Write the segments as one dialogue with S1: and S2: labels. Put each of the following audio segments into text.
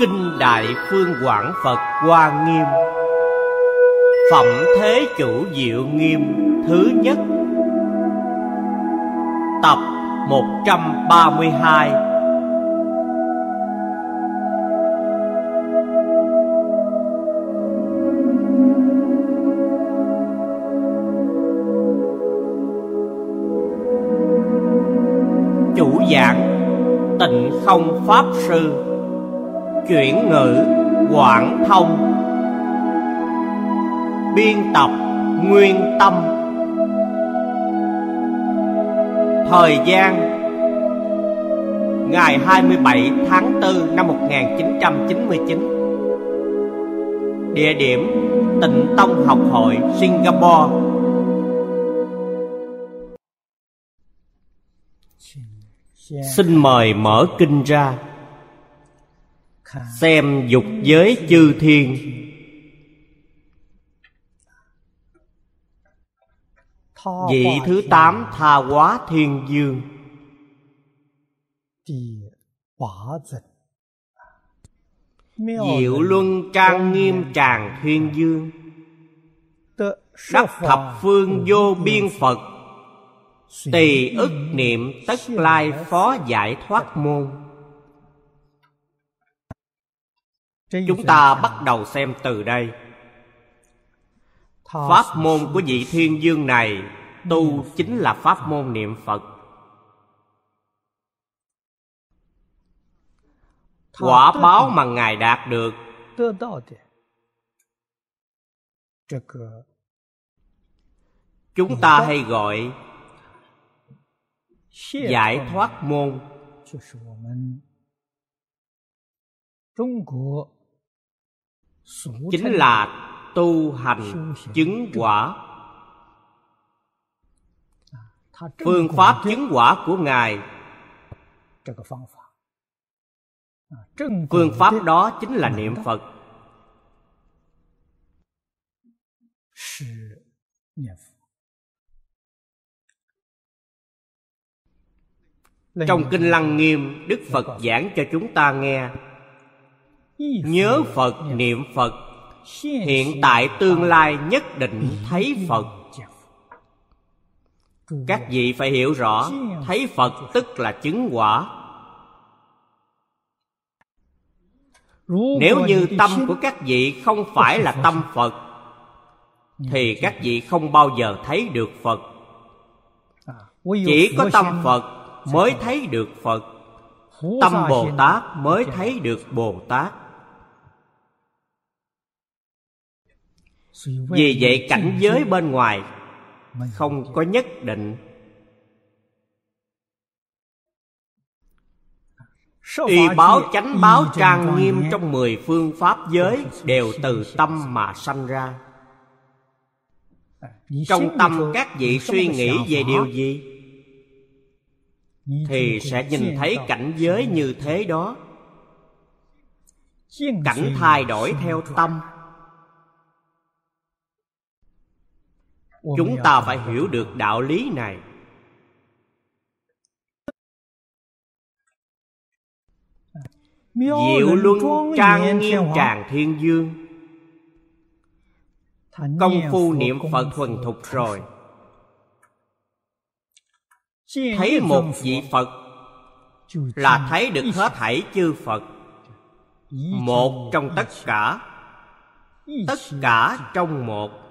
S1: Kinh Đại Phương Quảng Phật Hoa Nghiêm. Phẩm Thế Chủ Diệu Nghiêm, Thứ nhất. Tập 132 Chủ giảng, Tịnh Không Pháp Sư. Chuyển ngữ Quảng Thông. Biên tập Nguyên Tâm. Thời gian Ngày 27 tháng 4 năm 1999 Địa điểm Tịnh Tông Học hội, Singapore. Xin mời mở kinh ra. Xem dục giới chư thiên. Vị thứ tám tha hóa thiên dương. Diệu luân trang nghiêm tràng thiên dương. Đắc thập phương vô biên Phật. Tỳ ức niệm tất lai phó giải thoát môn Chúng ta bắt đầu xem từ đây. Pháp môn của vị thiên dương này Tu chính là pháp môn niệm Phật. Quả báo mà Ngài đạt được. Chúng ta hay gọi Giải thoát môn Chính là tu hành chứng quả. Phương pháp chứng quả của ngài. Phương pháp đó chính là niệm phật. Trong kinh lăng nghiêm đức phật giảng cho chúng ta nghe nhớ phật niệm phật. Hiện tại tương lai nhất định thấy phật. Các vị phải hiểu rõ thấy phật tức là chứng quả. Nếu như tâm của các vị không phải là tâm phật thì các vị không bao giờ thấy được phật. Chỉ có tâm phật mới thấy được phật. Tâm bồ tát mới thấy được bồ tát vì vậy cảnh giới bên ngoài không có nhất định. Y báo chánh báo trang nghiêm trong mười phương pháp giới đều từ tâm mà sanh ra. Trong tâm các vị suy nghĩ về điều gì? Thì sẽ nhìn thấy cảnh giới như thế đó. Cảnh thay đổi theo tâm chúng ta phải hiểu được đạo lý này. Diệu luân trang nghiêm tràng thiên dương. Công phu niệm phật thuần thục rồi. thấy một vị phật. Là thấy được hết thảy chư phật. Một trong tất cả. Tất cả trong một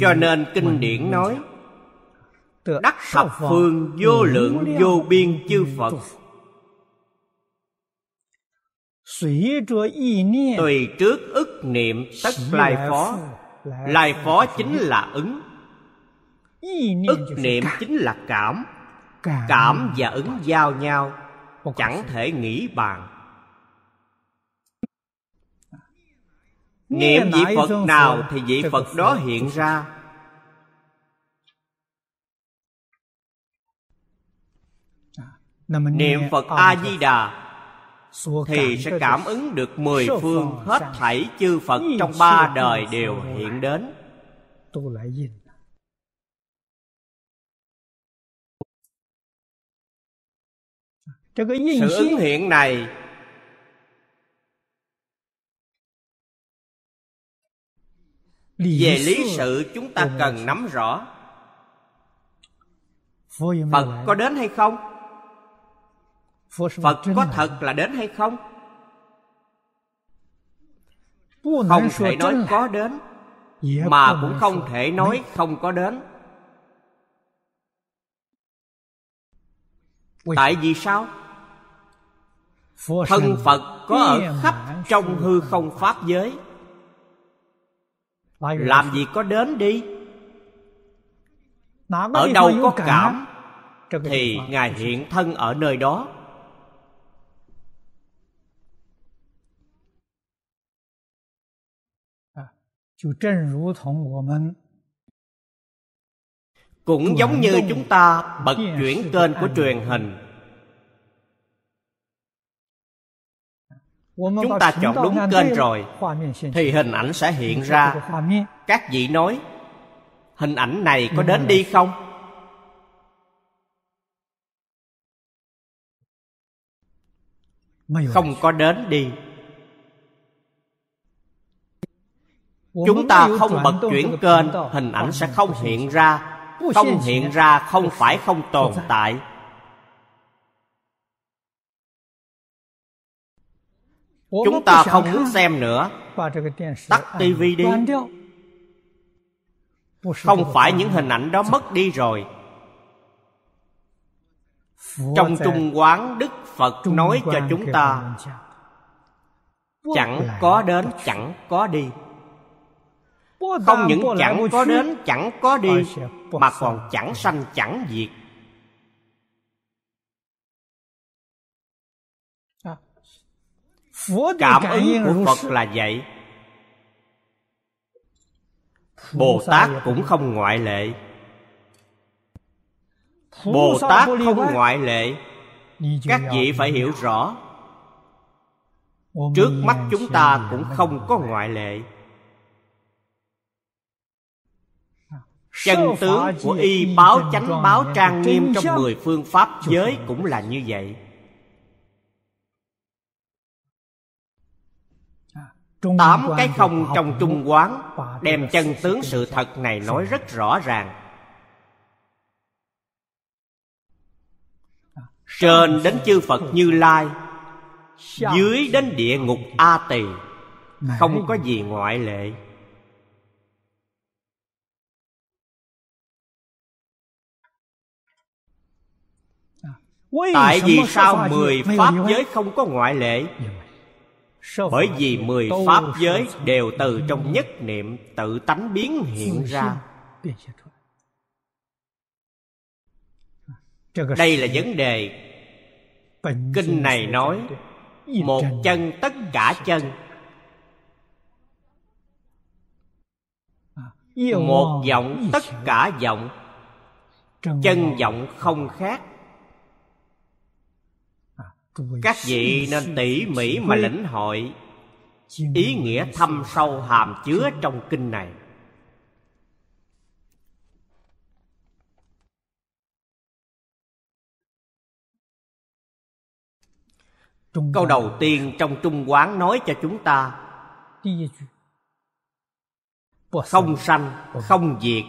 S1: cho nên kinh điển nói đắc thập phương vô lượng vô biên chư phật. Tùy trước ức niệm tất lai phó lai phó chính là ứng. Ức niệm chính là cảm. Cảm. Và ứng giao nhau. Chẳng thể nghĩ bàn niệm vị phật nào thì vị phật đó hiện ra. Niệm phật a di đà thì sẽ cảm ứng được mười phương hết thảy chư phật trong ba đời đều hiện đến. Sự ứng hiện này về lý sự chúng ta cần nắm rõ. Phật có đến hay không? Phật có thật là đến hay không? Không thể nói có đến mà cũng không thể nói không có đến. Tại vì sao? Thân phật có ở khắp trong hư không pháp giới làm gì có đến đi. Ở đâu có cảm thì ngài hiện thân ở nơi đó. Cũng giống như chúng ta bật chuyển kênh của truyền hình chúng ta chọn đúng kênh rồi. thì hình ảnh sẽ hiện ra. Các vị nói hình ảnh này có đến đi không? Không có đến đi. Chúng ta không bật chuyển kênh hình ảnh sẽ không hiện ra. Không hiện ra không phải không tồn tại chúng ta không muốn xem nữa. Tắt tivi đi. Không phải những hình ảnh đó mất đi rồi. Trong trung quán đức phật nói cho chúng ta chẳng có đến chẳng có đi. Không những chẳng có đến chẳng có đi mà còn chẳng sanh chẳng diệt cảm ứng của phật là vậy. Bồ tát cũng không ngoại lệ. Bồ tát không ngoại lệ. Các vị phải hiểu rõ. Trước mắt chúng ta cũng không có ngoại lệ. Chân tướng của y báo chánh báo trang nghiêm trong mười phương pháp giới cũng là như vậy tám cái không trong trung quán đem chân tướng sự thật này nói rất rõ ràng. Trên đến chư phật như lai dưới đến địa ngục a tỳ không có gì ngoại lệ. Tại vì sao mười pháp giới không có ngoại lệ bởi vì mười pháp giới đều từ trong nhất niệm tự tánh biến hiện ra. đây là vấn đề. Kinh này nói một chân. tất cả chân. một giọng tất cả giọng. Chân giọng không khác các vị nên tỉ mỉ mà lĩnh hội. ý nghĩa thâm sâu hàm chứa trong kinh này. Câu đầu tiên trong trung quán nói cho chúng ta không sanh không diệt.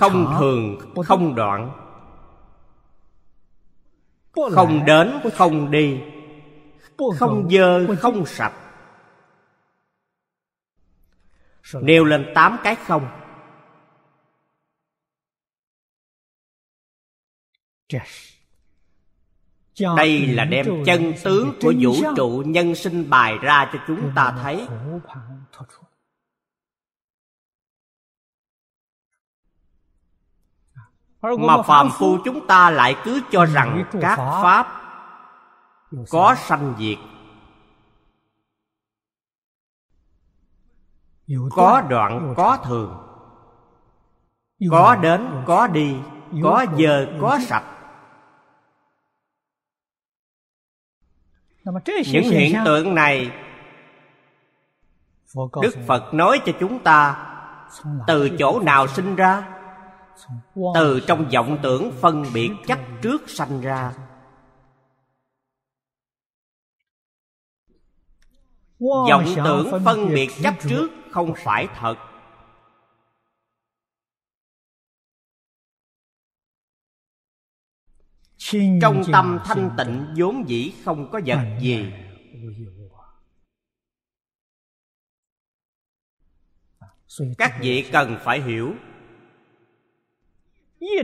S1: Không thường không đoạn không đến không đi. Không dơ không sạch. Nêu lên tám cái không. Đây là đem chân tướng của vũ trụ nhân sinh bài ra cho chúng ta thấy mà phàm phu chúng ta lại cứ cho rằng các pháp có sanh diệt. Có đoạn có thường. Có đến có đi có giờ có sạch. Những hiện tượng này đức phật nói cho chúng ta từ chỗ nào sinh ra từ trong vọng tưởng phân biệt chấp trước sanh ra. Vọng tưởng phân biệt chấp trước. không phải thật. Trong tâm thanh tịnh vốn dĩ không có vật gì. các vị cần phải hiểu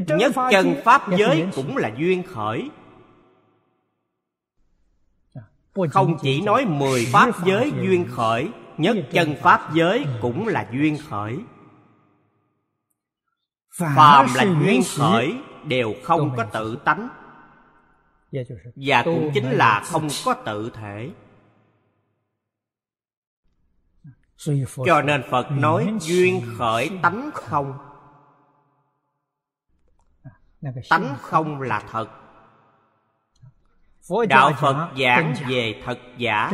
S1: nhất chân pháp giới cũng là duyên khởi. Không chỉ nói mười pháp giới duyên khởi nhất chân pháp giới. cũng là duyên khởi. Phàm là duyên khởi đều không có tự tánh. Và cũng chính là không có tự thể. Cho nên phật nói duyên khởi tánh không tánh không là thật. Đạo phật giảng về thật giả.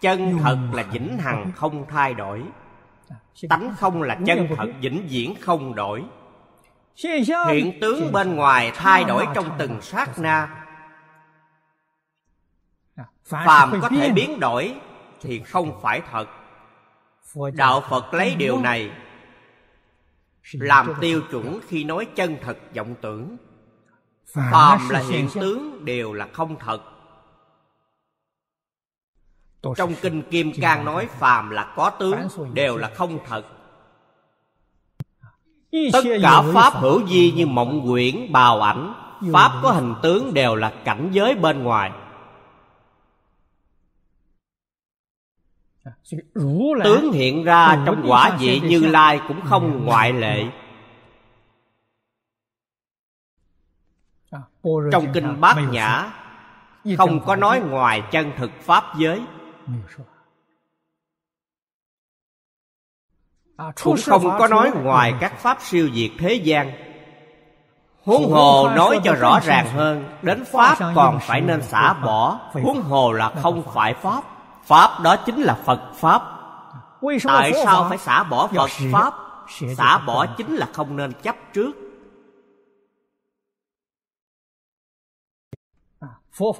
S1: Chân thật là vĩnh hằng không thay đổi. Tánh không là chân thật vĩnh viễn không đổi. Hiện tướng bên ngoài thay đổi trong từng sát na. phàm có thể biến đổi thì không phải thật. đạo phật lấy điều này làm tiêu chuẩn khi nói chân thật vọng tưởng. Phàm là hiện tướng đều là không thật. Trong kinh kim cang nói phàm là có tướng đều là không thật. Tất cả pháp hữu di như mộng quyển bào ảnh pháp có hình tướng đều là cảnh giới bên ngoài tướng hiện ra trong quả vị như lai cũng không ngoại lệ. Trong kinh bát nhã không có nói ngoài chân thực pháp giới. Cũng không có nói ngoài các pháp siêu diệt thế gian. Huống hồ nói cho rõ ràng hơn đến pháp còn phải nên xả bỏ. huống hồ là không phải pháp pháp đó chính là phật pháp. Tại sao phải xả bỏ phật pháp? xả bỏ chính là không nên chấp trước.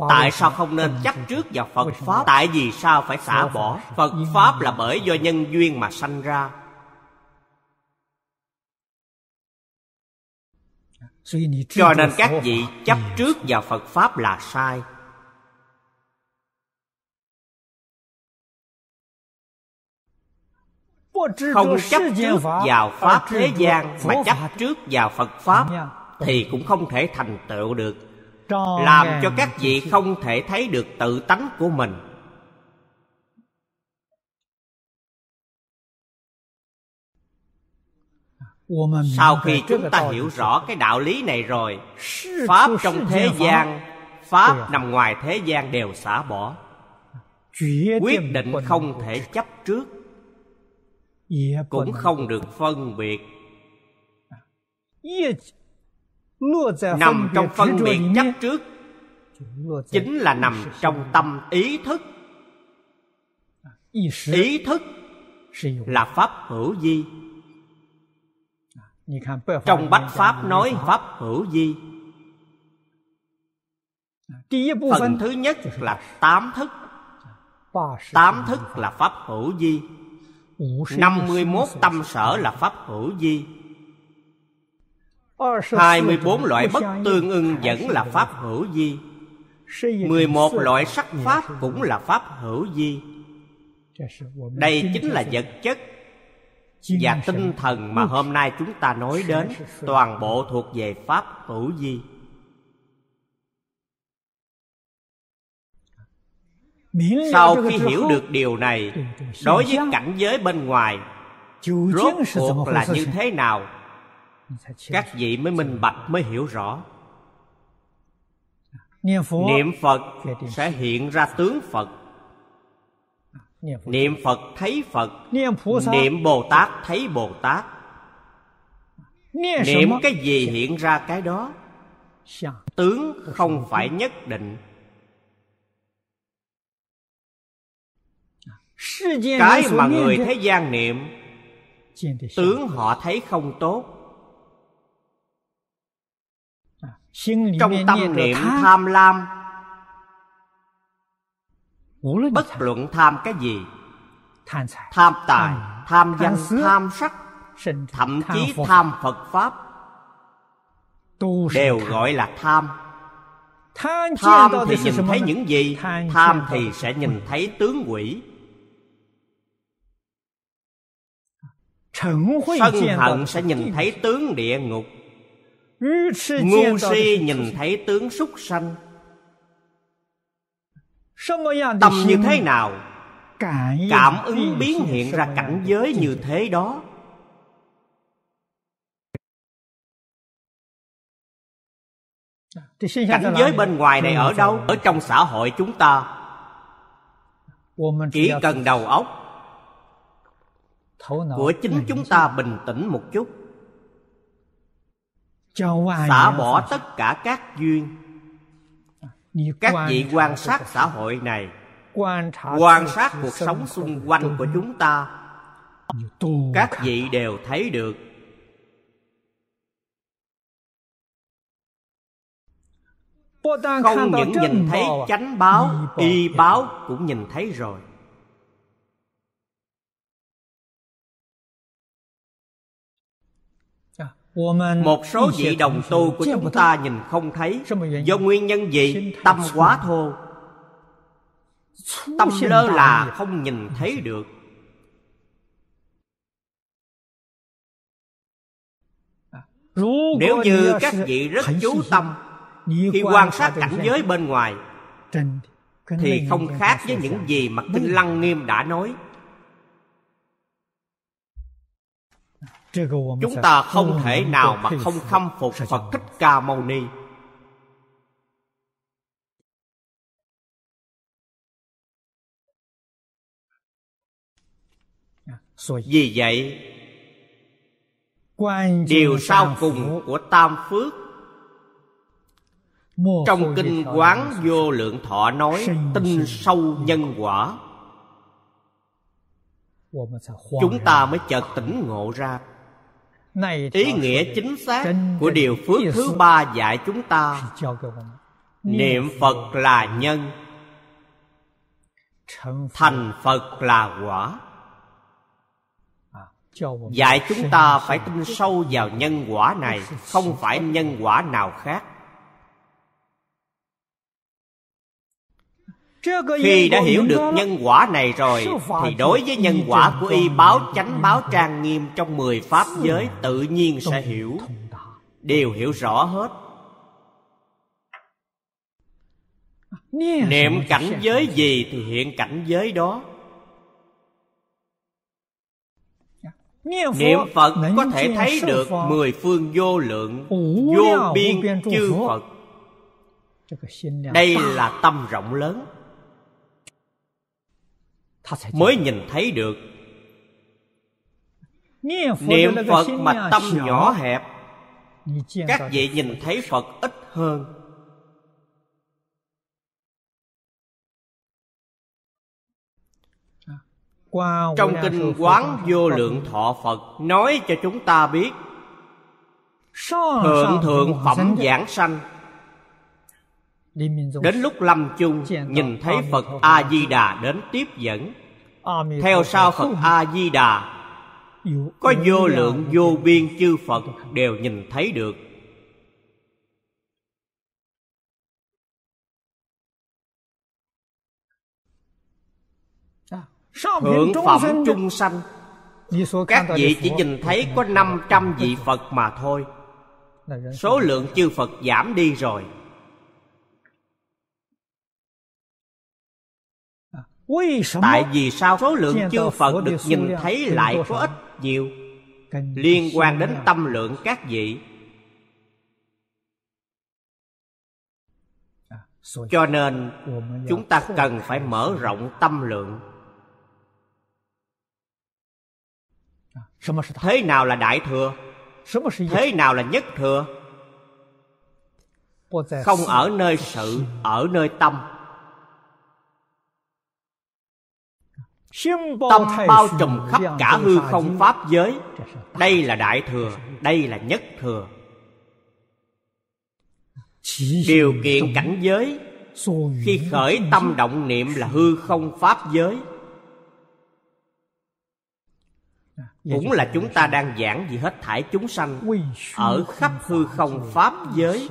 S1: Tại sao không nên chấp trước vào phật pháp? Tại vì sao phải xả bỏ phật pháp là bởi do nhân duyên mà sanh ra. Cho nên các vị chấp trước vào phật pháp là sai không chấp trước vào pháp thế gian mà chấp trước vào phật pháp thì cũng không thể thành tựu được. Làm cho các vị không thể thấy được tự tánh của mình. Sau khi chúng ta hiểu rõ cái đạo lý này rồi pháp trong thế gian pháp nằm ngoài thế gian đều xả bỏ. Quyết định không thể chấp trước cũng không được phân biệt. Nằm trong phân biệt chấp trước. Chính là nằm trong tâm ý thức. Ý thức là pháp hữu di trong bách pháp nói pháp hữu di phần thứ nhất là tám thức. Tám thức là pháp hữu di 51 tâm sở là pháp hữu di 24 loại bất tương ưng vẫn là pháp hữu di 11 loại sắc pháp cũng là pháp hữu di Đây chính là vật chất Và tinh thần mà hôm nay chúng ta nói đến, Toàn bộ thuộc về pháp hữu di sau khi hiểu được điều này đối với cảnh giới bên ngoài rốt cuộc là như thế nào? Các vị mới minh bạch mới hiểu rõ. Niệm phật sẽ hiện ra tướng phật. Niệm phật thấy phật. Niệm bồ tát thấy bồ tát. Niệm cái gì hiện ra cái đó? Tướng không phải nhất định cái mà người thế gian niệm tướng họ thấy không tốt. Trong tâm niệm tham lam. Bất luận tham cái gì. Tham tài tham danh tham sắc thậm chí tham phật pháp. Đều gọi là tham. Tham thì nhìn thấy những gì? tham thì sẽ nhìn thấy tướng quỷ sân hận sẽ nhìn thấy tướng địa ngục. Ngu si nhìn thấy tướng súc sanh. Tâm như thế nào? cảm ứng biến hiện ra cảnh giới như thế đó. Cảnh giới bên ngoài này ở đâu? ở trong xã hội chúng ta. Chỉ cần đầu óc của chính chúng ta bình tĩnh một chút. Xả bỏ tất cả các duyên. Các vị quan sát xã hội này quan sát cuộc sống xung quanh của chúng ta. các vị đều thấy được. Không những nhìn thấy chánh báo y báo cũng nhìn thấy rồi một số vị đồng tu của chúng ta nhìn không thấy. Do nguyên nhân gì? tâm quá thô. Tâm lơ là không nhìn thấy được. Nếu như các vị rất chú tâm khi quan sát cảnh giới bên ngoài thì không khác với những gì mà kinh lăng nghiêm đã nói chúng ta không thể nào mà không khâm phục phật thích ca mâu ni. Vì vậy điều sau cùng của tam phước trong kinh quán vô lượng thọ nói tinh sâu nhân quả. Chúng ta mới chợt tỉnh ngộ ra ý nghĩa chính xác của điều phước thứ ba dạy chúng ta. niệm phật là nhân. Thành phật là quả. Dạy chúng ta phải tin sâu vào nhân quả này không phải nhân quả nào khác khi đã hiểu được nhân quả này rồi thì đối với nhân quả của y báo chánh báo trang nghiêm trong mười pháp giới tự nhiên sẽ hiểu. đều hiểu rõ hết. Niệm cảnh giới gì thì hiện cảnh giới đó. Niệm phật có thể thấy được mười phương vô lượng vô biên chư phật. Đây là tâm rộng lớn mới nhìn thấy được. Niệm phật mà tâm nhỏ hẹp các vị nhìn thấy phật ít hơn. Trong kinh quán vô lượng thọ phật nói cho chúng ta biết thượng thượng phẩm giảng sanh đến lúc lâm chung nhìn thấy phật a di đà đến tiếp dẫn. Theo sau phật a di đà có vô lượng vô biên chư phật đều nhìn thấy được. Thượng phẩm trung sanh Các vị chỉ nhìn thấy có 500 vị Phật mà thôi. Số lượng chư Phật giảm đi rồi Tại vì sao số lượng chư Phật được nhìn thấy lại có ít nhiều Liên quan đến tâm lượng các vị. Cho nên chúng ta cần phải mở rộng tâm lượng. Thế nào là đại thừa? Thế nào là nhất thừa? Không ở nơi sự ở nơi tâm tâm bao trùm khắp cả hư không pháp giới. Đây là đại thừa đây là nhất thừa. Điều kiện cảnh giới. Khi khởi tâm động niệm là hư không pháp giới. Cũng là chúng ta đang giảng gì hết thải chúng sanh ở khắp hư không pháp giới.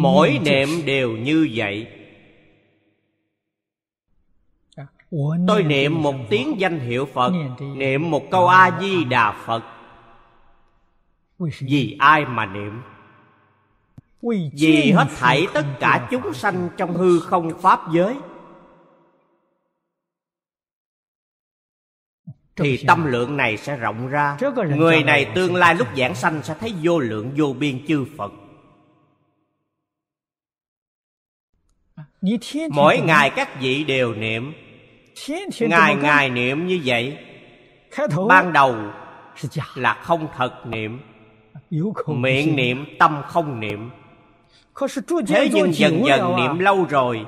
S1: Mỗi niệm đều như vậy tôi niệm một tiếng danh hiệu phật niệm một câu a di đà phật. Vì ai mà niệm? Vì hết thảy tất cả chúng sanh trong hư không pháp giới. Thì tâm lượng này sẽ rộng ra. Người này tương lai lúc giảng sanh sẽ thấy vô lượng vô biên chư phật. Mỗi ngày các vị đều niệm ngày ngày niệm như vậy ban đầu là không thật niệm. Miệng niệm tâm không niệm. Thế nhưng dần dần niệm lâu rồi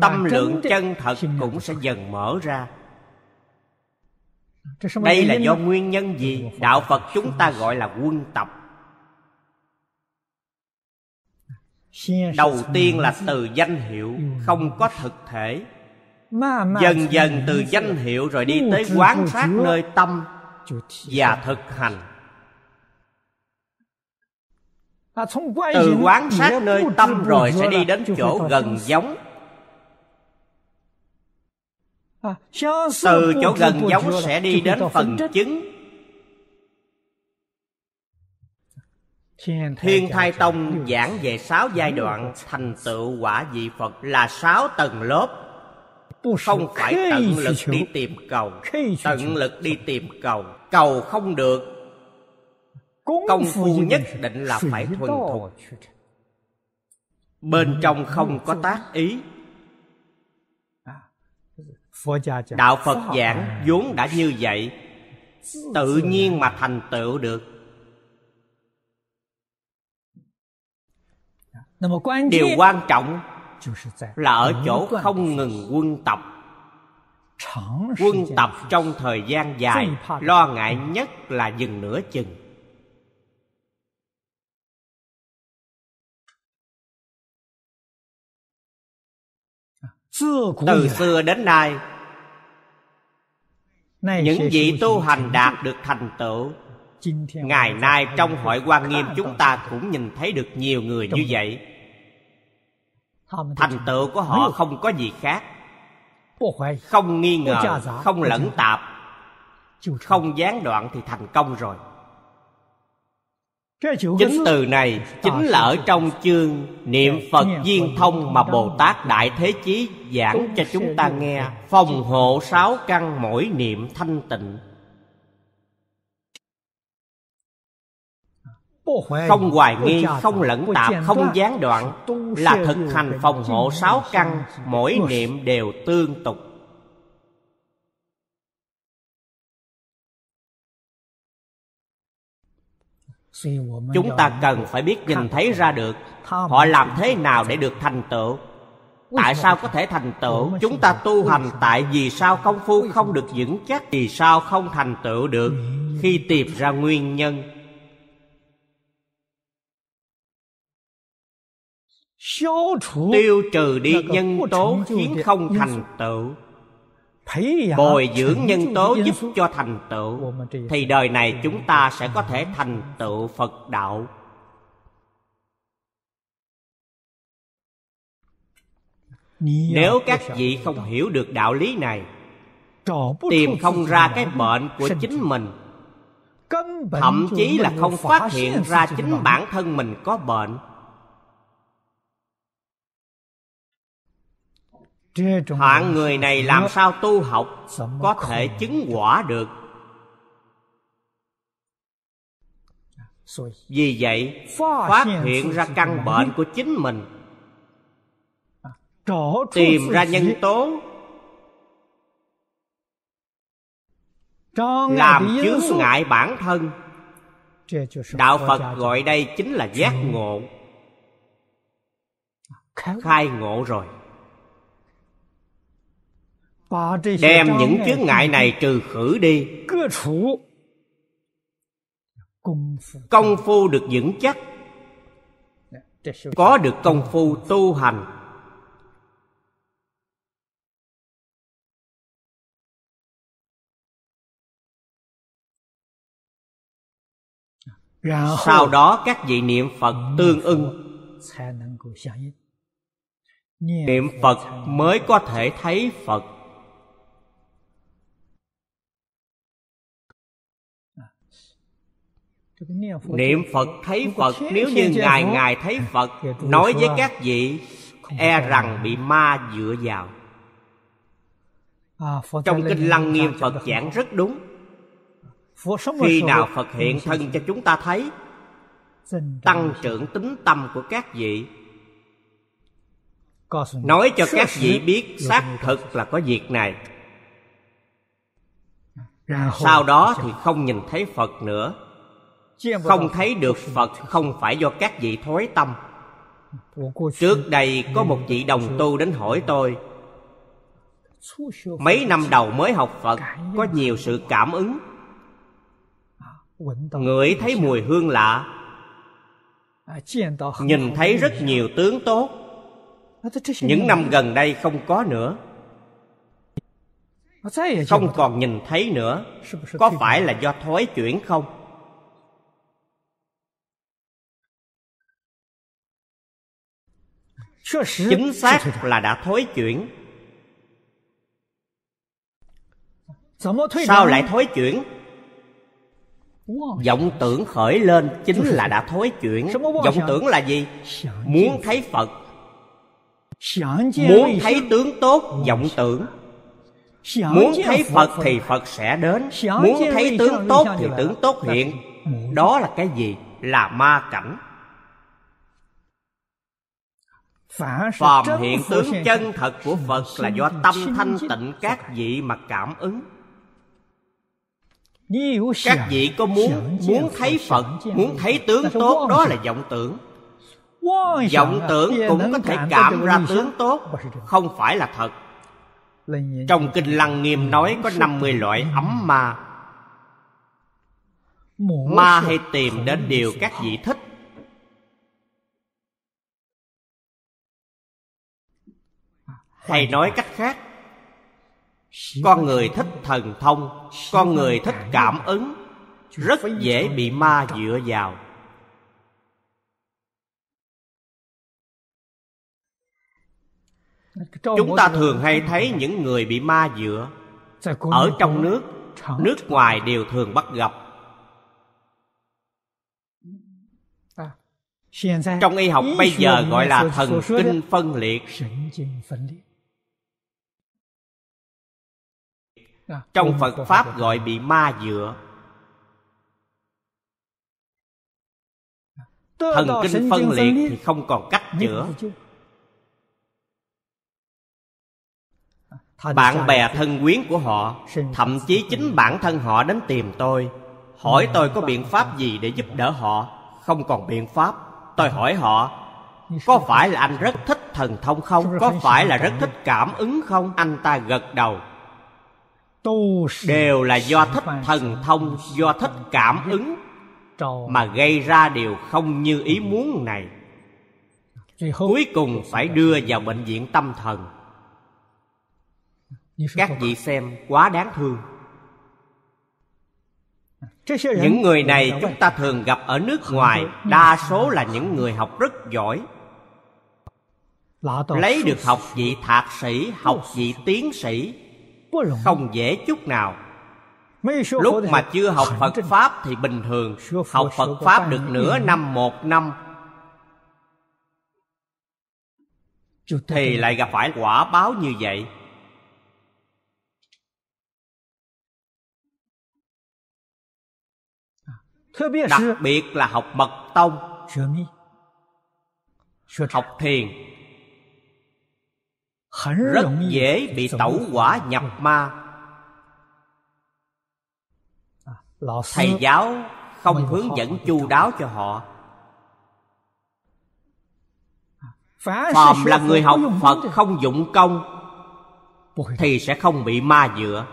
S1: tâm lượng chân thật cũng sẽ dần mở ra. Đây là do nguyên nhân gì? Đạo phật chúng ta gọi là quân tập. Đầu tiên là từ danh hiệu không có thực thể dần dần từ danh hiệu rồi đi tới quán sát nơi tâm và thực hành. Từ quán sát nơi tâm rồi sẽ đi đến chỗ gần giống. Từ chỗ gần giống sẽ đi đến phần chứng. Thiên Thai Tông giảng về sáu giai đoạn thành tựu quả vị Phật là sáu tầng lớp Không phải tận lực đi tìm cầu. Tận lực đi tìm cầu. Cầu. Không được. Công phu nhất định là phải thuần thục. Bên trong không có tác ý. Đạo Phật giảng vốn đã như vậy Tự nhiên mà thành tựu được. Điều quan trọng là ở chỗ không ngừng quân tập. quân tập trong thời gian dài lo ngại nhất là dừng nửa chừng. Từ xưa đến nay những vị tu hành đạt được thành tựu. Ngày nay trong hội quan nghiêm chúng ta cũng nhìn thấy được nhiều người như vậy thành tựu của họ không có gì khác. Không nghi ngờ không lẫn tạp. Không gián đoạn thì thành công rồi. Chính từ này chính là ở trong chương niệm phật viên thông mà bồ tát đại thế chí giảng cho chúng ta nghe. phòng hộ sáu căn mỗi niệm thanh tịnh không hoài nghi không lẫn tạp không gián đoạn là thực hành phòng hộ sáu căn mỗi niệm đều tương tục. Chúng ta cần phải biết nhìn thấy ra được họ làm thế nào để được thành tựu? Tại sao có thể thành tựu? chúng ta tu hành tại vì sao công phu không được vững chắc? Vì sao không thành tựu được khi tìm ra nguyên nhân tiêu trừ đi nhân tố khiến không thành tựu. Bồi dưỡng nhân tố giúp cho thành tựu. Thì đời này chúng ta sẽ có thể thành tựu phật đạo. Nếu các vị không hiểu được đạo lý này tìm không ra cái bệnh của chính mình. Thậm chí là không phát hiện ra chính bản thân mình có bệnh hạng người này làm sao tu học có thể chứng quả được? Vì vậy phát hiện ra căn bệnh của chính mình. Tìm ra nhân tố. Làm chướng ngại bản thân. Đạo phật gọi đây chính là giác ngộ. Khai ngộ rồi đem những chướng ngại này trừ khử đi. công phu được vững chắc. Có được công phu tu hành. Sau đó các vị niệm phật tương ưng. Niệm phật mới có thể thấy phật niệm phật thấy phật nếu như ngài ngài thấy phật nói với các vị e rằng bị ma dựa vào. Trong kinh lăng nghiêm phật giảng rất đúng. Khi nào phật hiện thân cho chúng ta thấy tăng trưởng tính tâm của các vị. Nói cho các vị biết xác thực là có việc này. Sau đó thì không nhìn thấy phật nữa không thấy được phật, không phải do các vị thối tâm. Trước đây có một vị đồng tu đến hỏi tôi, mấy năm đầu mới học phật, có nhiều sự cảm ứng? Ngửi thấy mùi hương lạ, nhìn thấy rất nhiều tướng tốt. Những năm gần đây không có nữa. Không còn nhìn thấy nữa. Có phải là do thói chuyển không? Chính xác là đã thối chuyển. Sao lại thối chuyển? Vọng tưởng khởi lên chính là đã thối chuyển. Vọng tưởng là gì? Muốn thấy phật. Muốn thấy tướng tốt vọng tưởng. Muốn thấy phật thì phật. Sẽ đến. Muốn thấy tướng tốt thì tướng tốt hiện. Đó là cái gì? Là ma cảnh phàm hiện tướng chân thật của phật là do tâm thanh tịnh các vị mà cảm ứng. Các vị có muốn muốn thấy phật muốn thấy tướng tốt đó là vọng tưởng. Vọng tưởng cũng có thể cảm ra tướng tốt không phải là thật. Trong kinh lăng nghiêm nói có 50 loại ấm ma. Ma hay tìm đến điều các vị thích hay nói cách khác, con người thích thần thông, con người thích cảm ứng, rất dễ bị ma dựa vào. Chúng ta thường hay thấy những người bị ma dựa ở trong nước nước ngoài đều thường bắt gặp. Trong y học bây giờ gọi là thần kinh phân liệt. Trong phật pháp gọi bị ma dựa. Thần kinh phân liệt thì không còn cách chữa. bạn bè thân quyến của họ thậm chí chính bản thân họ đến tìm tôi hỏi tôi có biện pháp gì để giúp đỡ họ. Không còn biện pháp. Tôi hỏi họ có phải là anh rất thích thần thông không? Có phải là rất thích cảm ứng không? Anh ta gật đầu đều là do thích thần thông do thích cảm ứng mà gây ra điều không như ý muốn này. Cuối cùng phải đưa vào bệnh viện tâm thần. Các vị xem quá đáng thương. Những người này chúng ta thường gặp ở nước ngoài đa số là những người học rất giỏi. Lấy được học vị thạc sĩ học vị tiến sĩ không dễ chút nào. Lúc mà chưa học phật pháp thì bình thường. Học phật pháp được nửa năm một năm. Thì lại gặp phải quả báo như vậy. Đặc biệt là học mật tông. Học thiền rất dễ bị tẩu quả nhập ma. Thầy giáo không hướng dẫn chu đáo cho họ. Phàm là người học phật không dụng công thì sẽ không bị ma dựa.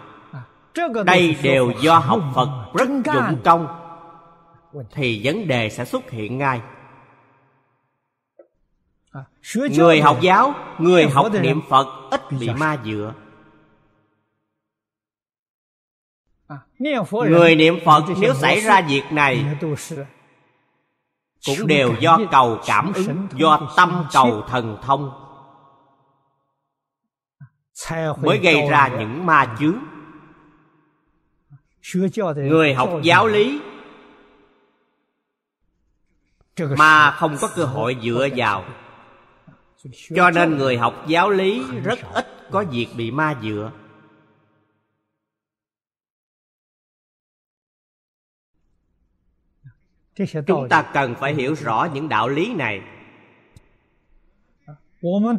S1: Đây đều do học phật rất dụng công. Thì vấn đề sẽ xuất hiện ngay người học giáo người học niệm phật ít bị ma dựa. Người niệm phật nếu xảy ra việc này cũng đều do cầu cảm ứng do tâm cầu thần thông. Mới gây ra những ma chướng. Người học giáo lý mà không có cơ hội dựa vào cho nên người học giáo lý rất ít có việc bị ma dựa. Chúng ta cần phải hiểu rõ những đạo lý này.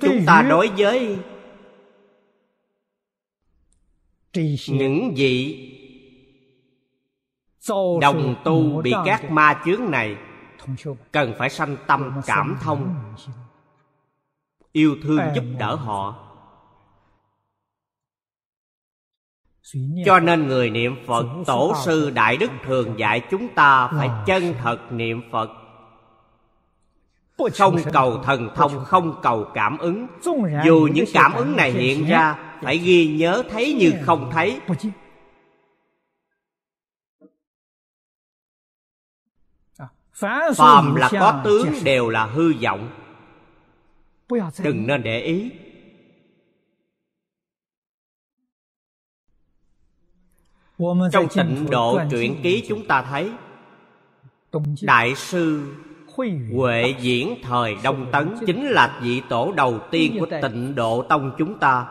S1: Chúng ta đối với những vị đồng tu bị các ma chướng này cần phải sanh tâm cảm thông yêu thương giúp đỡ họ. Cho nên người niệm phật tổ sư đại đức thường dạy chúng ta phải chân thật niệm phật. Không cầu thần thông không cầu cảm ứng. Dù những cảm ứng này hiện ra phải ghi nhớ thấy như không thấy. Phàm là có tướng đều là hư vọng đừng nên để ý. Trong tịnh độ truyện ký chúng ta thấy đại sư huệ diễn thời đông tấn chính là vị tổ đầu tiên của tịnh độ tông chúng ta.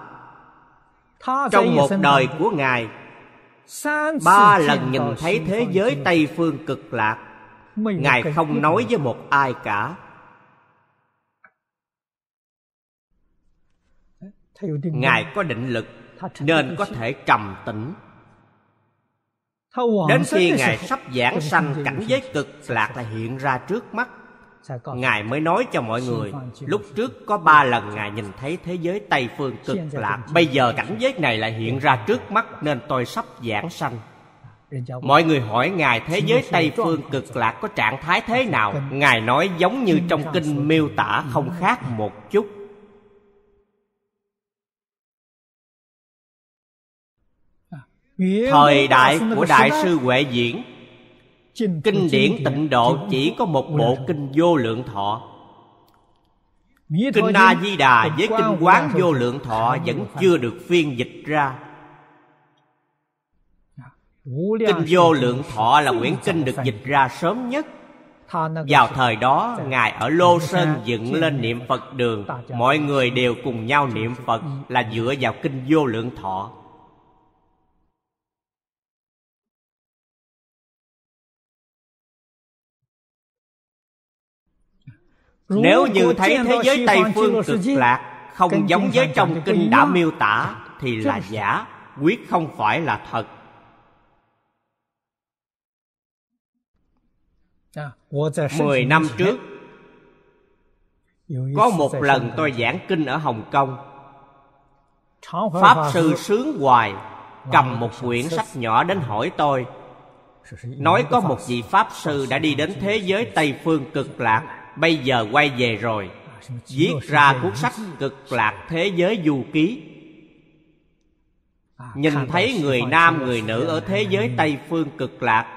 S1: Trong một đời của ngài ba lần nhìn thấy thế giới tây phương cực lạc ngài không nói với một ai cả ngài có định lực nên có thể trầm tĩnh. Đến khi ngài sắp giảng sanh cảnh giới cực lạc là hiện ra trước mắt. Ngài mới nói cho mọi người lúc trước có ba lần ngài nhìn thấy thế giới tây phương cực lạc bây giờ cảnh giới này lại hiện ra trước mắt nên tôi sắp giảng sanh. Mọi người hỏi ngài thế giới tây phương cực lạc có trạng thái thế nào? ngài nói giống như trong kinh miêu tả không khác một chút thời đại của đại sư huệ diễn kinh điển tịnh độ chỉ có một bộ kinh vô lượng thọ. Kinh a di đà với kinh quán vô lượng thọ vẫn chưa được phiên dịch ra. Kinh vô lượng thọ là quyển kinh được dịch ra sớm nhất. Vào thời đó ngài ở lô sơn dựng lên niệm phật đường. Mọi người đều cùng nhau niệm phật là dựa vào kinh vô lượng thọ Nếu như thấy thế giới Tây Phương cực lạc Không giống với trong kinh đã miêu tả Thì là giả Quyết không phải là thật. Mười năm trước Có một lần tôi giảng kinh ở Hồng Kông. Pháp sư sướng hoài Cầm một quyển sách nhỏ đến hỏi tôi. Nói có một vị Pháp sư đã đi đến thế giới Tây Phương cực lạc bây giờ quay về rồi. Viết ra cuốn sách cực lạc thế giới du ký. Nhìn thấy người nam người nữ ở thế giới tây phương cực lạc.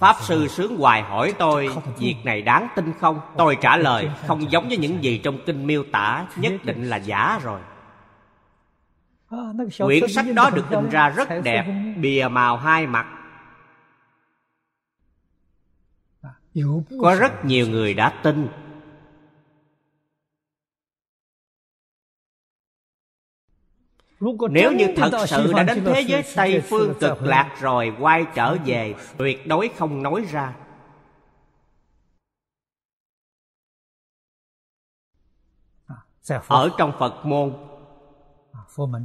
S1: Pháp sư sướng hoài hỏi tôi việc này đáng tin không? Tôi trả lời không giống với những gì trong kinh miêu tả nhất định là giả rồi. Quyển sách đó được in ra rất đẹp bìa màu hai mặt có rất nhiều người đã tin. Nếu như thật sự đã đến thế giới tây phương cực lạc rồi quay trở về tuyệt đối không nói ra. Ở trong phật môn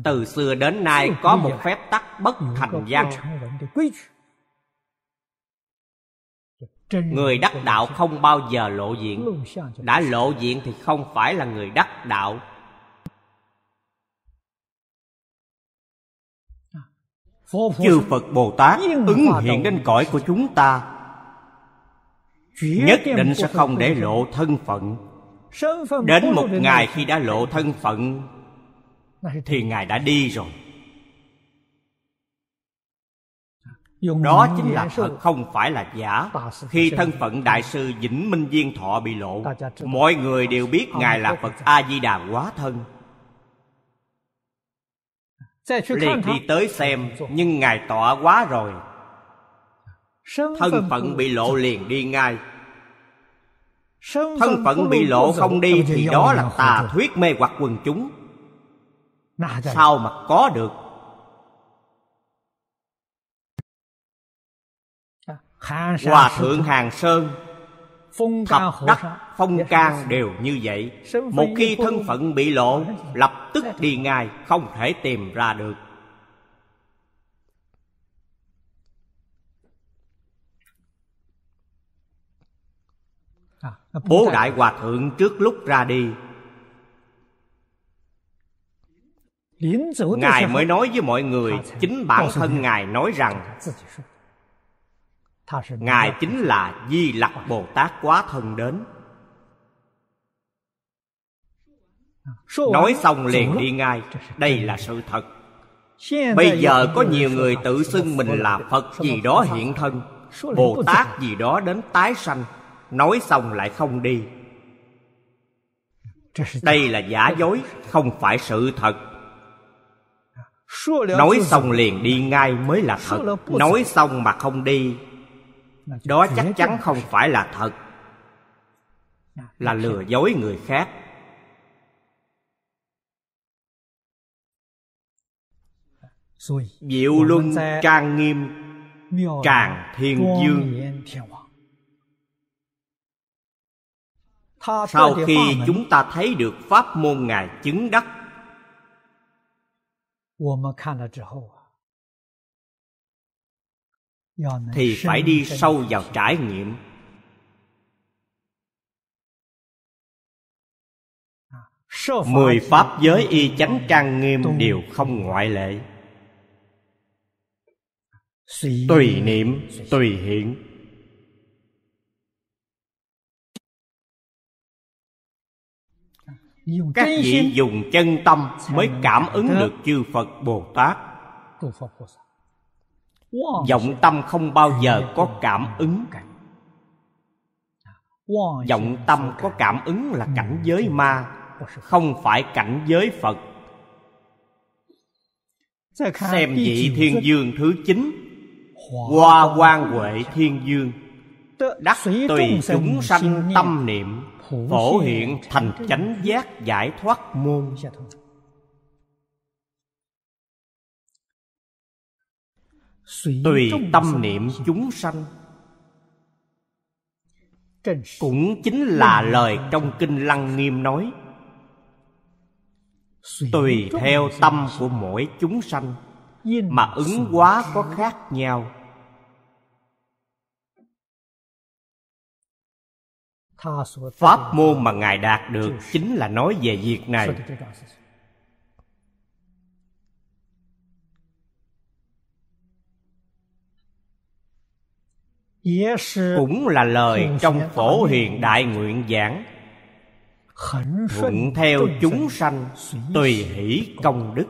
S1: từ xưa đến nay có một phép tắc bất thành văn người đắc đạo không bao giờ lộ diện. Đã lộ diện thì không phải là người đắc đạo. Chư phật bồ tát ứng hiện đến cõi của chúng ta. Nhất định sẽ không để lộ thân phận. Đến một ngày khi đã lộ thân phận thì ngài đã đi rồi đó chính là thật không phải là giả. khi thân phận đại sư vĩnh minh viên thọ bị lộ mọi người đều biết ngài là phật a di đà quá thân. Liền đi tới xem nhưng ngài tọa quá rồi. Thân phận bị lộ liền đi ngay. Thân phận bị lộ không đi thì đó là tà thuyết mê hoặc quần chúng. Sao mà có được hòa thượng hàng sơn thập đắc phong can đều như vậy. Một khi thân phận bị lộ lập tức đi ngay không thể tìm ra được. Bố đại hòa thượng trước lúc ra đi ngài mới nói với mọi người chính bản thân ngài nói rằng ngài chính là di lặc bồ tát quá thân đến. Nói xong liền đi ngay. đây là sự thật. Bây giờ có nhiều người tự xưng mình là phật gì đó hiện thân. Bồ tát gì? đó đến tái sanh. Nói xong lại không đi. Đây là giả dối không phải sự thật. Nói xong liền đi ngay mới là thật. nói xong mà không đi đó chắc chắn không phải là thật. Là lừa dối người khác. Diệu luân trang nghiêm tràng thiên dương. Sau khi chúng ta thấy được pháp môn ngài chứng đắc thì phải đi sâu vào trải nghiệm. Mười pháp giới y chánh trang nghiêm đều không ngoại lệ. Tùy niệm tùy hiện. Các vị dùng chân tâm mới cảm ứng được chư phật bồ tát vọng tâm không bao giờ có cảm ứng vọng tâm có cảm ứng là cảnh giới ma không phải cảnh giới phật. Xem vị thiên dương thứ chín hoa quan huệ thiên dương. Đắc tùy chúng sanh tâm niệm phổ hiện thành chánh giác giải thoát môn tùy tâm niệm chúng sanh. Cũng chính là lời trong kinh lăng nghiêm nói. Tùy theo tâm của mỗi chúng sanh mà ứng hóa có khác nhau. Pháp môn mà ngài đạt được chính là nói về việc này cũng là lời trong phổ hiền đại nguyện giảng. Thuận theo chúng sanh tùy hỷ công đức.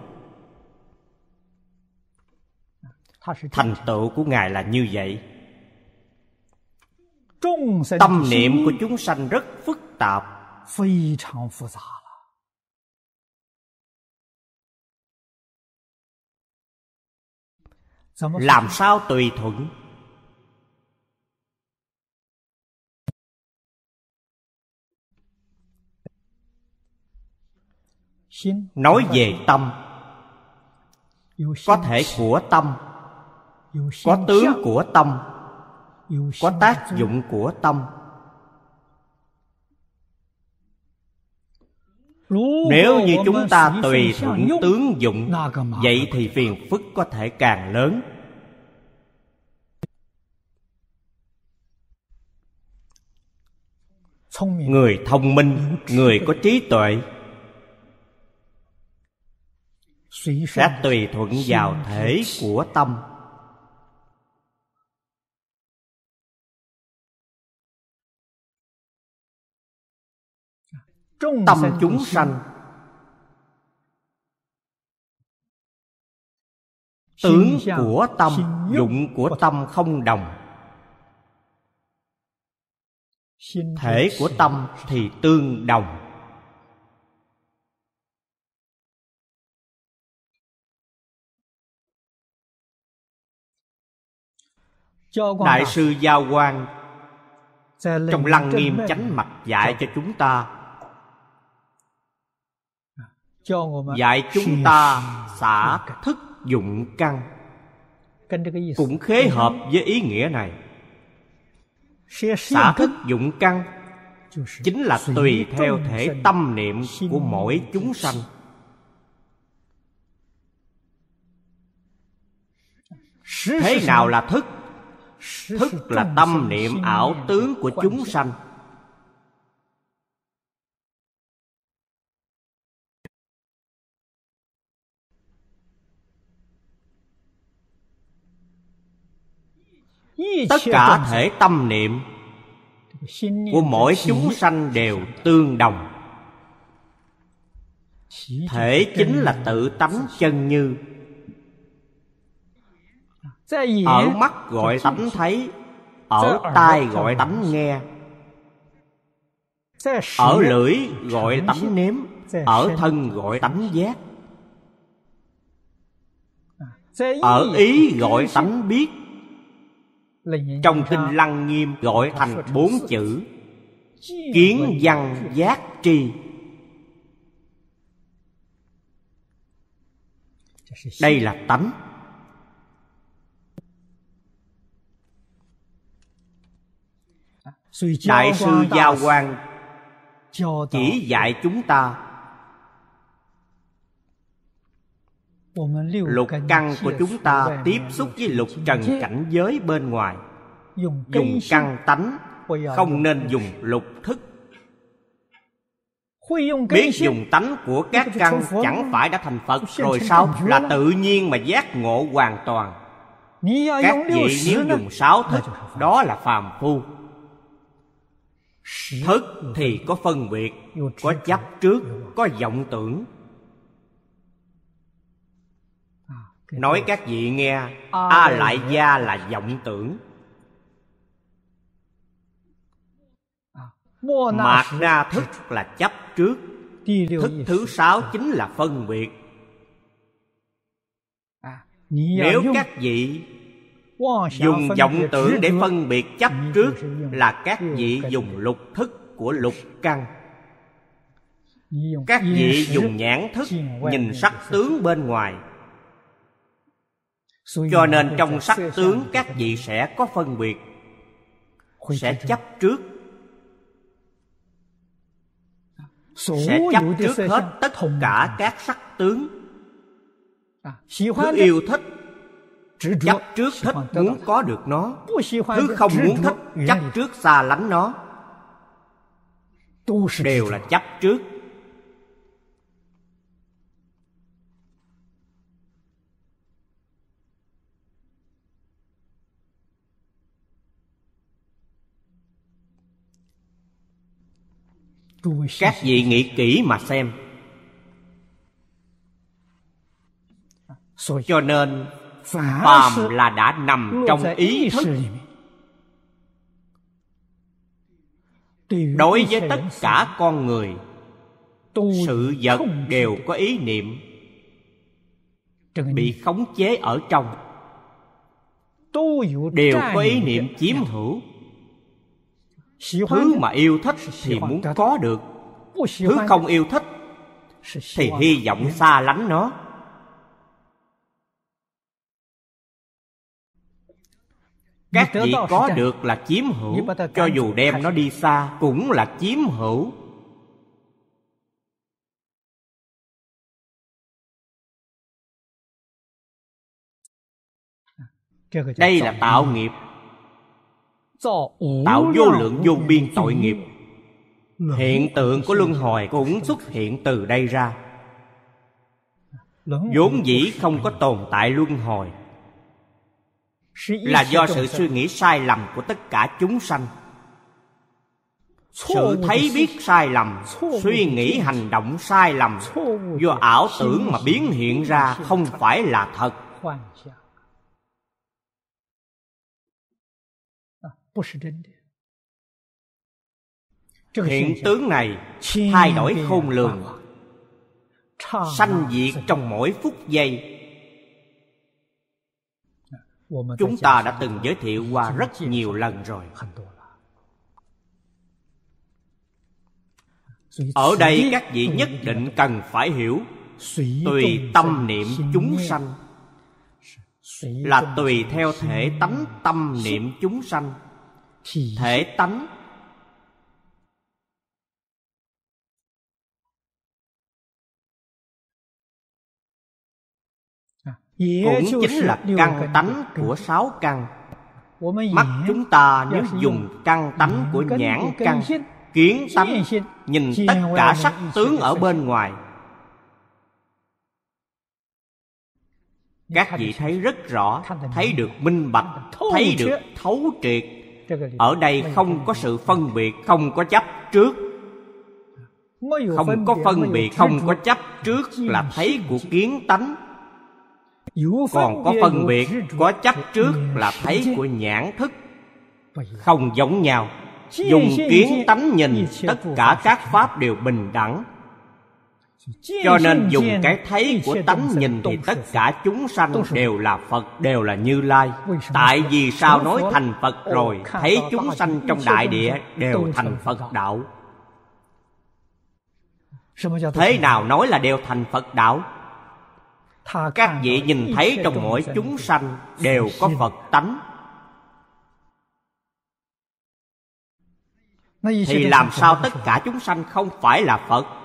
S1: Thành tựu của ngài là như vậy. Tâm niệm của chúng sanh rất phức tạp. Làm sao tùy thuận nói về tâm. Có thể của tâm. Có tướng của tâm. Có tác dụng của tâm. Nếu như chúng ta tùy thuận tướng dụng vậy thì phiền phức có thể càng lớn. Người thông minh người có trí tuệ sẽ tùy thuận vào thể của tâm. Tâm chúng sanh. tướng của tâm dụng của tâm không đồng. Thể của tâm thì tương đồng đại sư giao quan trong lăng nghiêm chánh mạch dạy cho chúng ta. Dạy chúng ta xả thức dụng căn. Cũng khế hợp với ý nghĩa này. Xả thức. dụng căn chính là tùy theo thể tâm niệm của mỗi chúng sanh. Thế nào là thức thức là tâm niệm ảo tướng của chúng sanh. Tất cả thể tâm niệm của mỗi chúng sanh đều tương đồng. Thể chính là tự tánh chân như ở mắt gọi tánh thấy ở tai gọi tánh nghe. Ở lưỡi gọi tánh nếm ở thân gọi tánh giác. Ở ý gọi tánh biết. Trong kinh lăng nghiêm gọi thành bốn chữ. Kiến văn giác tri. Đây là tánh đại sư giao quan chỉ dạy chúng ta lục căn của chúng ta tiếp xúc với lục trần cảnh giới bên ngoài. Dùng căn tánh không nên dùng lục thức. Biết dùng tánh của các căn chẳng phải đã thành phật rồi sao? là tự nhiên mà giác ngộ hoàn toàn. Các vị nếu dùng sáu thức đó là phàm phu thức thì có phân biệt có chấp trước có vọng tưởng. Nói các vị nghe a lại gia là vọng tưởng. Mạt na thức là chấp trước thức thứ sáu chính là phân biệt. Nếu các vị dùng vọng tưởng để phân biệt chấp trước là các vị dùng lục thức của lục căn. Các vị dùng nhãn thức nhìn sắc tướng bên ngoài. Cho nên trong sắc tướng các vị sẽ có phân biệt sẽ chấp trước. Sẽ chấp trước hết tất cả các sắc tướng. Thứ yêu thích chấp trước thích muốn có được nó thứ không muốn thích chấp trước xa lánh nó. Đều là chấp trước. Các vị nghĩ kỹ mà xem. Cho nên phàm là đã nằm trong ý thức. đối với tất cả con người sự vật đều có ý niệm bị khống chế ở trong. Đều có ý niệm chiếm hữu. Thứ mà yêu thích thì muốn có được. Thứ không yêu thích thì hy vọng xa lánh nó các vị có được là chiếm hữu cho dù đem nó đi xa cũng là chiếm hữu. Đây là tạo nghiệp. tạo vô lượng vô biên tội nghiệp. Hiện tượng của luân hồi cũng xuất hiện từ đây ra. Vốn dĩ không có tồn tại luân hồi là do sự suy nghĩ sai lầm của tất cả chúng sanh. Sự thấy biết sai lầm suy nghĩ hành động sai lầm do ảo tưởng mà biến hiện ra không phải là thật. Hiện tướng này thay đổi khôn lường. Sanh diệt trong mỗi phút giây chúng ta đã từng giới thiệu qua rất nhiều lần rồi. ở đây các vị nhất định cần phải hiểu. Tùy tâm niệm chúng sanh. Là tùy theo thể tánh tâm niệm chúng sanh. Thể tánh cũng chính là căn tánh của sáu căn. Mắt chúng ta nếu dùng căn tánh của nhãn căn kiến tánh nhìn tất cả sắc tướng ở bên ngoài. Các vị thấy rất rõ thấy được minh bạch thấy được thấu triệt. Ở đây không có sự phân biệt không có chấp trước. Không có phân biệt không có chấp trước là thấy của kiến tánh còn có phân biệt có chấp trước là thấy của nhãn thức không giống nhau. Dùng kiến tánh nhìn tất cả các pháp đều bình đẳng. Cho nên dùng cái thấy của tánh nhìn thì tất cả chúng sanh đều là phật đều là như lai. Tại vì sao nói thành phật rồi? thấy chúng sanh trong đại địa đều thành phật đạo. Thế nào nói là đều thành phật đạo các vị nhìn thấy trong mỗi chúng sanh đều có phật tánh. Thì làm sao tất cả chúng sanh không phải là phật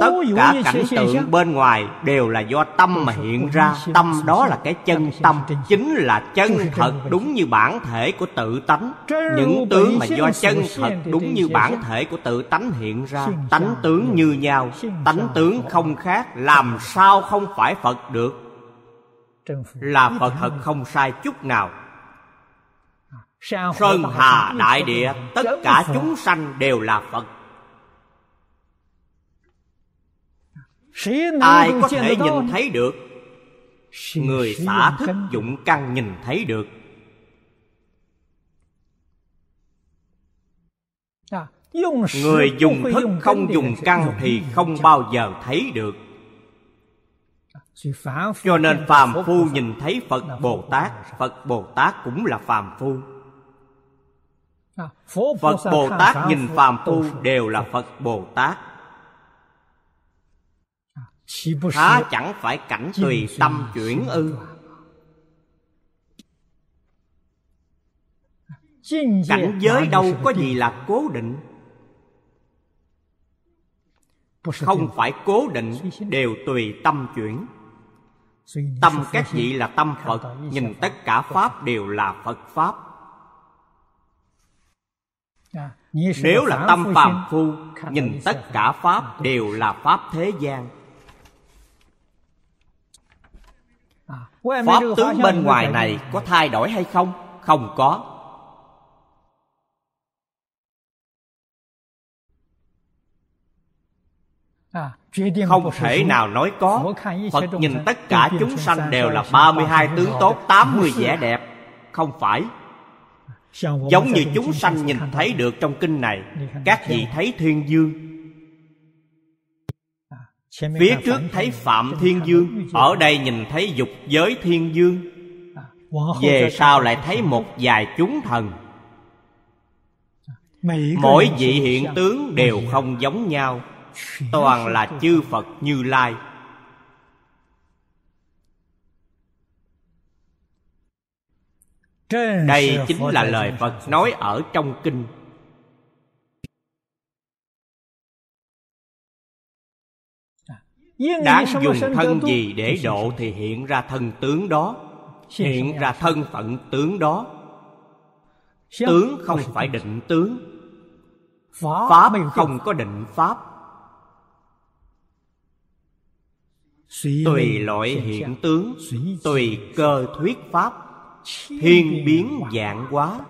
S1: tất cả cảnh tượng bên ngoài đều là do tâm mà hiện ra. tâm đó là cái chân tâm. chính là chân thật đúng như bản thể của tự tánh. Những tướng mà do chân thật đúng như bản thể của tự tánh hiện ra. Tánh tướng như nhau. Tánh tướng không khác. Làm sao không phải phật được? Là phật thật không sai chút nào. Sơn hà đại địa tất cả chúng sanh đều là phật ai có thể nhìn thấy được? Người xả thức dụng căn nhìn thấy được. Người dùng thức không dùng căn thì không bao giờ thấy được. Cho nên phàm phu nhìn thấy phật bồ tát. Phật. Bồ tát cũng là phàm phu. Phật bồ tát nhìn phàm phu đều là phật bồ tát há chẳng phải cảnh tùy tâm chuyển ư? cảnh giới đâu có gì là cố định. Không phải cố định đều tùy tâm chuyển. Tâm các vị là tâm phật nhìn tất cả pháp đều là phật pháp. Nếu là tâm phàm phu nhìn tất cả pháp đều là pháp thế gian pháp tướng bên ngoài này có thay đổi hay không? Không có. Không thể nào nói có. Phật nhìn tất cả chúng sanh đều là 32 tướng tốt 80 vẻ đẹp. Không phải. Giống như chúng sanh nhìn thấy được trong kinh này Các vị thấy thiên dương Phía trước thấy Phạm Thiên Dương Ở đây nhìn thấy dục giới Thiên Dương. Về sau lại thấy một vài chúng thần. Mỗi vị hiện tướng đều không giống nhau. Toàn là chư Phật Như Lai. Đây chính là lời Phật nói ở trong kinh Đáng dùng thân gì để độ thì hiện ra thân tướng đó. Hiện ra thân phận tướng đó. Tướng không phải định tướng. Pháp không có định Pháp. Tùy loại hiện tướng tùy cơ thuyết pháp. Thiên biến dạng hóa.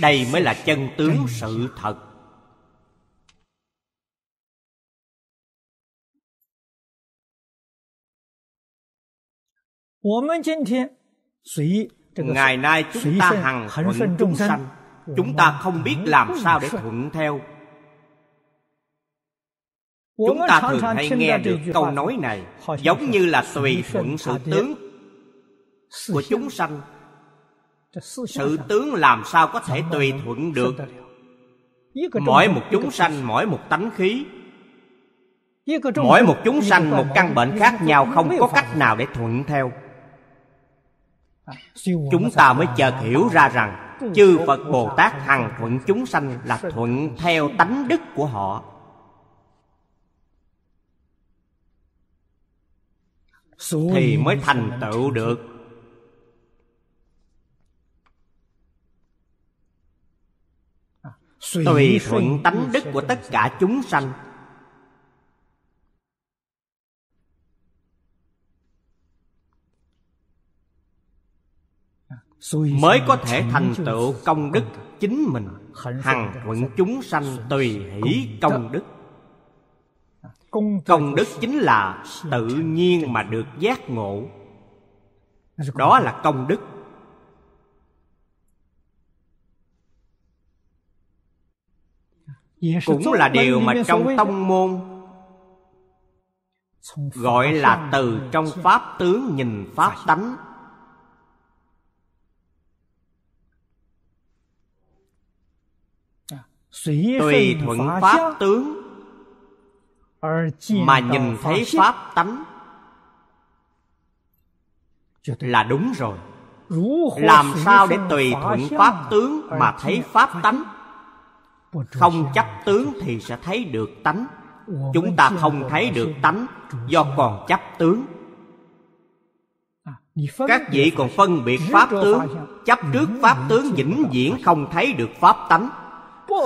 S1: Đây mới là chân tướng sự thật ngày nay chúng ta hằng thuận chúng sanh chúng ta không biết làm sao để thuận theo chúng ta thường hay nghe được câu nói này giống như là tùy thuận sự tướng của chúng sanh sự tướng làm sao có thể tùy thuận được？mỗi một chúng sanh mỗi một tánh khí。mỗi một chúng sanh một căn bệnh khác nhau không có cách nào để thuận theo chúng ta mới chợt hiểu ra rằng chư phật bồ tát hằng thuận chúng sanh là thuận theo tánh đức của họ. Thì mới thành tựu được. tùy thuận tánh đức của tất cả chúng sanh mới có thể thành tựu công đức chính mình. Hằng thuận chúng sanh tùy hỷ công đức. công đức chính là tự nhiên mà được giác ngộ. Đó là công đức. Cũng là điều mà trong tông môn gọi là từ trong pháp tướng nhìn pháp tánh tùy thuận pháp tướng. Mà nhìn thấy pháp tánh. Là đúng rồi. Làm sao để tùy thuận pháp tướng mà thấy pháp tánh? Không chấp tướng thì sẽ thấy được tánh. Chúng ta không thấy được tánh do còn chấp tướng. Các vị còn phân biệt pháp tướng chấp trước pháp tướng vĩnh viễn không thấy được pháp tánh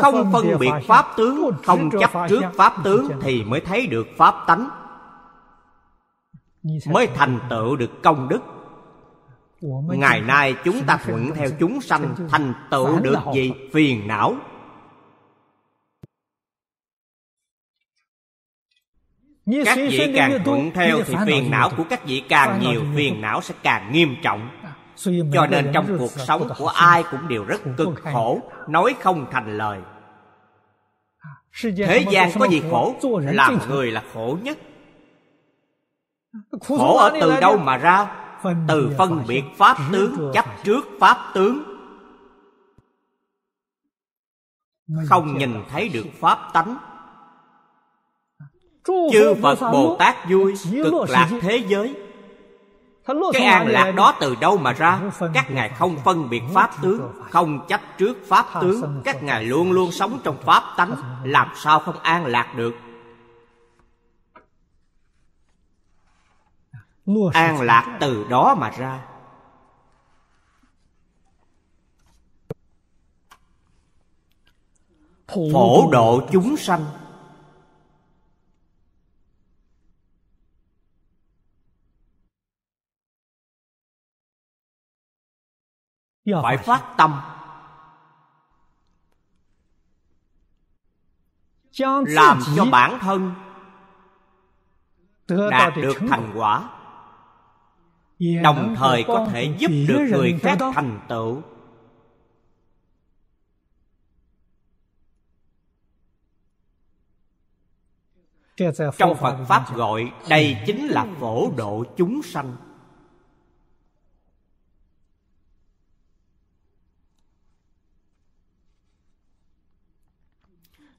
S1: không phân biệt pháp tướng không chấp trước pháp tướng thì mới thấy được pháp tánh. Mới thành tựu được công đức. Ngày nay chúng ta thuận theo chúng sanh thành tựu được gì? Phiền não. Các vị càng thuận theo thì phiền não của các vị càng nhiều phiền não sẽ càng nghiêm trọng cho nên trong cuộc sống của ai cũng đều rất cực khổ nói không thành lời. Thế gian có gì khổ? làm người là khổ nhất. Khổ ở từ đâu mà ra? Từ phân biệt pháp tướng chấp trước pháp tướng. Không nhìn thấy được pháp tánh. Chư phật bồ tát vui cực lạc thế giới cái an lạc đó từ đâu mà ra? Các ngài không phân biệt pháp tướng không chấp trước pháp tướng. các ngài luôn luôn sống trong pháp tánh. làm sao không an lạc được? An lạc từ đó mà ra. Phổ độ chúng sanh phải phát tâm. Làm cho bản thân đạt được thành quả. Đồng thời có thể giúp được người khác thành tựu. Trong phật pháp gọi đây chính là phổ độ chúng sanh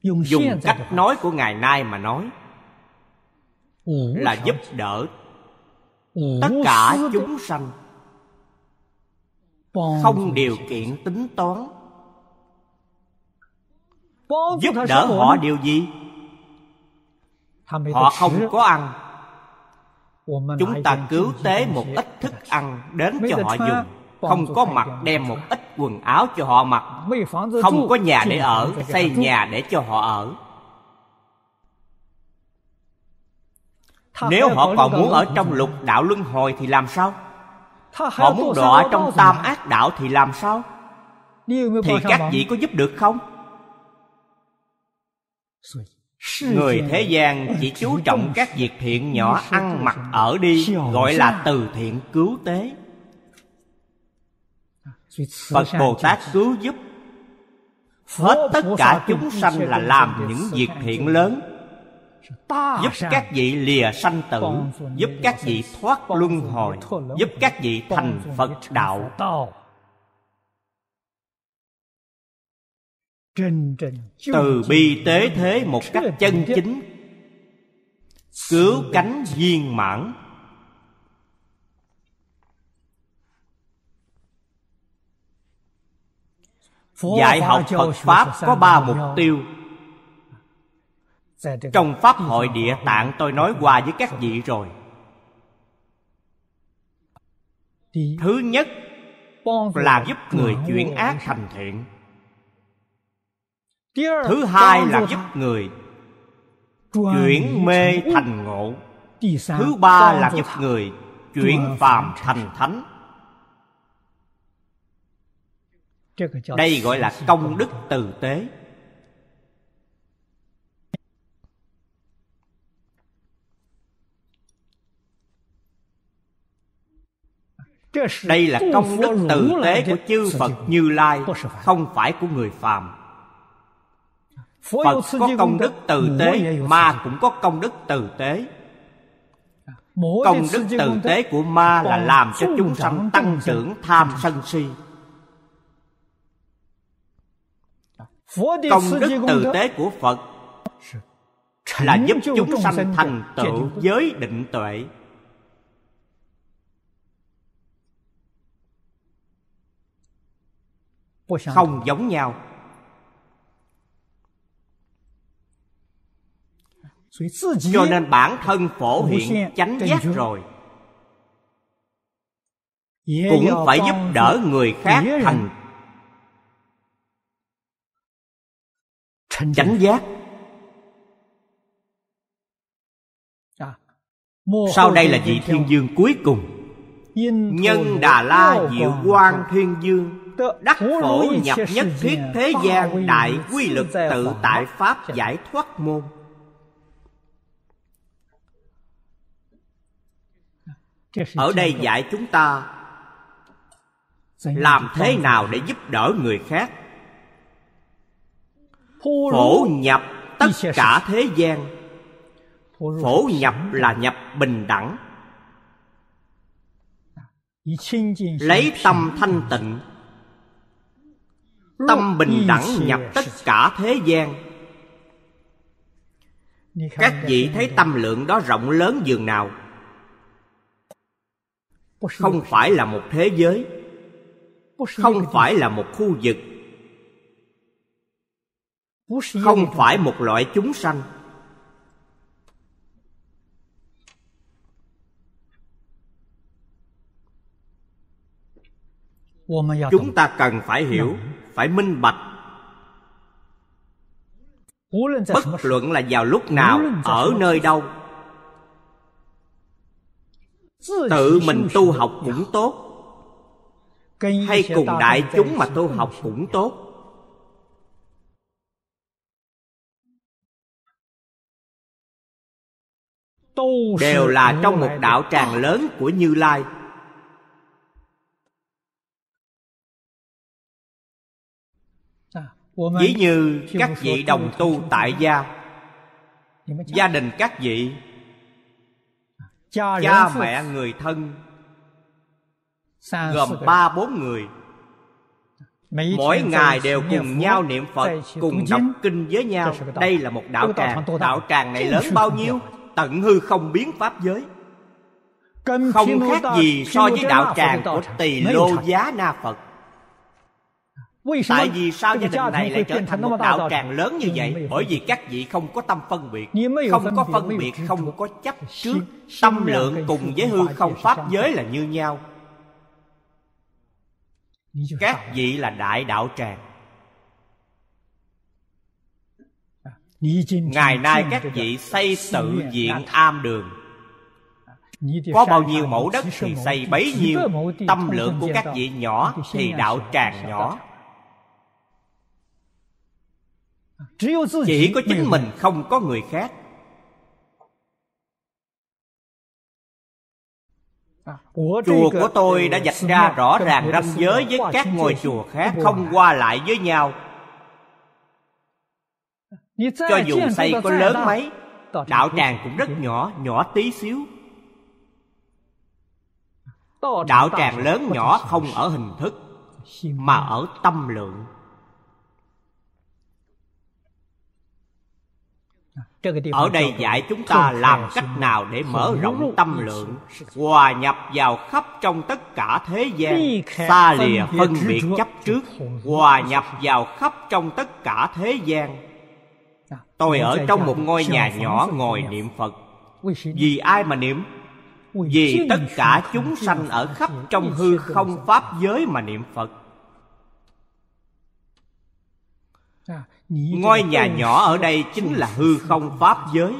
S1: dùng cách nói của ngày nay mà nói là giúp đỡ tất cả chúng sanh. Không điều kiện tính toán. Giúp đỡ họ điều gì? Họ không có ăn. Chúng ta cứu tế một ít thức ăn đến cho họ dùng không có mặt đem một ít quần áo cho họ mặc. Không có nhà để ở Xây nhà để cho họ ở. Nếu họ còn muốn ở trong lục đạo luân hồi thì làm sao? Họ muốn đọa trong tam ác đạo thì làm sao? Thì các vị có giúp được không? Người thế gian chỉ chú trọng các việc thiện nhỏ ăn mặc ở đi Gọi là từ thiện cứu tế phật bồ tát cứu giúp. Hết tất cả chúng sanh là làm những việc thiện lớn. Giúp các vị lìa sanh tử giúp các vị thoát luân hồi giúp các vị thành phật đạo. từ bi tế thế một cách chân chính. cứu cánh viên mãn dạy học phật pháp có ba mục tiêu. Trong pháp hội địa tạng tôi nói qua với các vị rồi. Thứ nhất là giúp người chuyển ác thành thiện. Thứ hai là giúp người chuyển mê thành ngộ. Thứ ba là giúp người chuyển phàm thành thánh đây gọi là công đức từ tế. Đây là công đức từ tế của chư phật như lai không phải của người phàm. Phật có công đức từ tế ma cũng có công đức từ tế. Công đức từ tế của ma là làm cho chúng sanh tăng trưởng tham sân si công đức từ tế của phật là giúp chúng sanh thành tựu giới định tuệ. Không giống nhau. Cho nên bản thân phổ hiện chánh giác rồi. Cũng phải giúp đỡ người khác thành chánh giác. Sau đây là vị thiên dương cuối cùng. Nhân đà la diệu quang thiên dương đắc phổ nhập nhất thiết thế gian đại quy lực tự tại pháp giải thoát môn. Ở đây dạy chúng ta làm thế nào để giúp đỡ người khác phổ nhập tất cả thế gian. phổ nhập là nhập bình đẳng. Lấy tâm thanh tịnh. tâm bình đẳng nhập tất cả thế gian. Các vị thấy tâm lượng đó rộng lớn dường nào? Không phải là một thế giới. Không phải là một khu vực không phải một loại chúng sanh. Chúng ta cần phải hiểu phải minh bạch. Bất luận là vào lúc nào ở nơi đâu. Tự mình tu học cũng tốt. Hay cùng đại chúng mà tu học cũng tốt đều là trong một đạo tràng lớn của như lai. Ví như các vị đồng tu tại gia. Gia đình các vị. Cha mẹ người thân. Gồm ba bốn người. Mỗi ngày đều cùng nhau niệm phật cùng đọc kinh với nhau. Đây là một đạo tràng. đạo tràng này lớn bao nhiêu tận hư không biến pháp giới. Không khác gì so với đạo tràng của tỳ lô giá na phật. Tại vì sao gia đình này lại trở thành một đạo tràng lớn như vậy? Bởi vì các vị không có tâm phân biệt Không có phân biệt, không có chấp trước Tâm lượng cùng với hư không pháp giới là như nhau. Các vị là đại đạo tràng Ngày nay các vị xây tự viện am đường. Có bao nhiêu mẫu đất thì xây bấy nhiêu. tâm lượng của các vị nhỏ thì đạo tràng nhỏ. Chỉ có chính mình không có người khác. Chùa của tôi đã dạch ra rõ ràng ranh giới với các ngôi chùa khác không qua lại với nhau cho dù xây có lớn mấy đạo tràng cũng rất nhỏ nhỏ tí xíu。đạo tràng lớn nhỏ không ở hình thức mà ở tâm lượng。ở đây dạy chúng ta làm cách nào để mở rộng tâm lượng hòa nhập vào khắp trong tất cả thế gian xa lìa phân biệt chấp trước hòa nhập vào khắp trong tất cả thế gian tôi ở trong một ngôi nhà nhỏ ngồi niệm phật. Vì ai mà niệm? Vì tất cả chúng sanh ở khắp trong hư không pháp giới mà niệm phật. Ngôi nhà nhỏ ở đây chính là hư không pháp giới.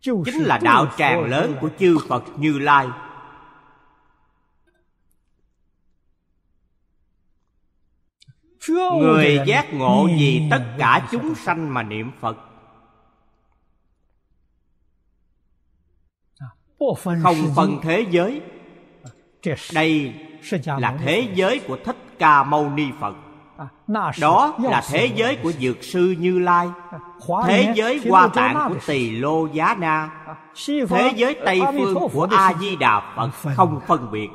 S1: Chính là đạo tràng lớn của chư phật như lai người giác ngộ vì tất cả chúng sanh mà niệm phật. Không phân thế giới. Đây là thế giới của thích ca mâu ni phật. Đó là thế giới của dược sư như lai. Thế giới hoa tạng của tỳ lô giá na. Thế giới tây phương của a di đà phật không phân biệt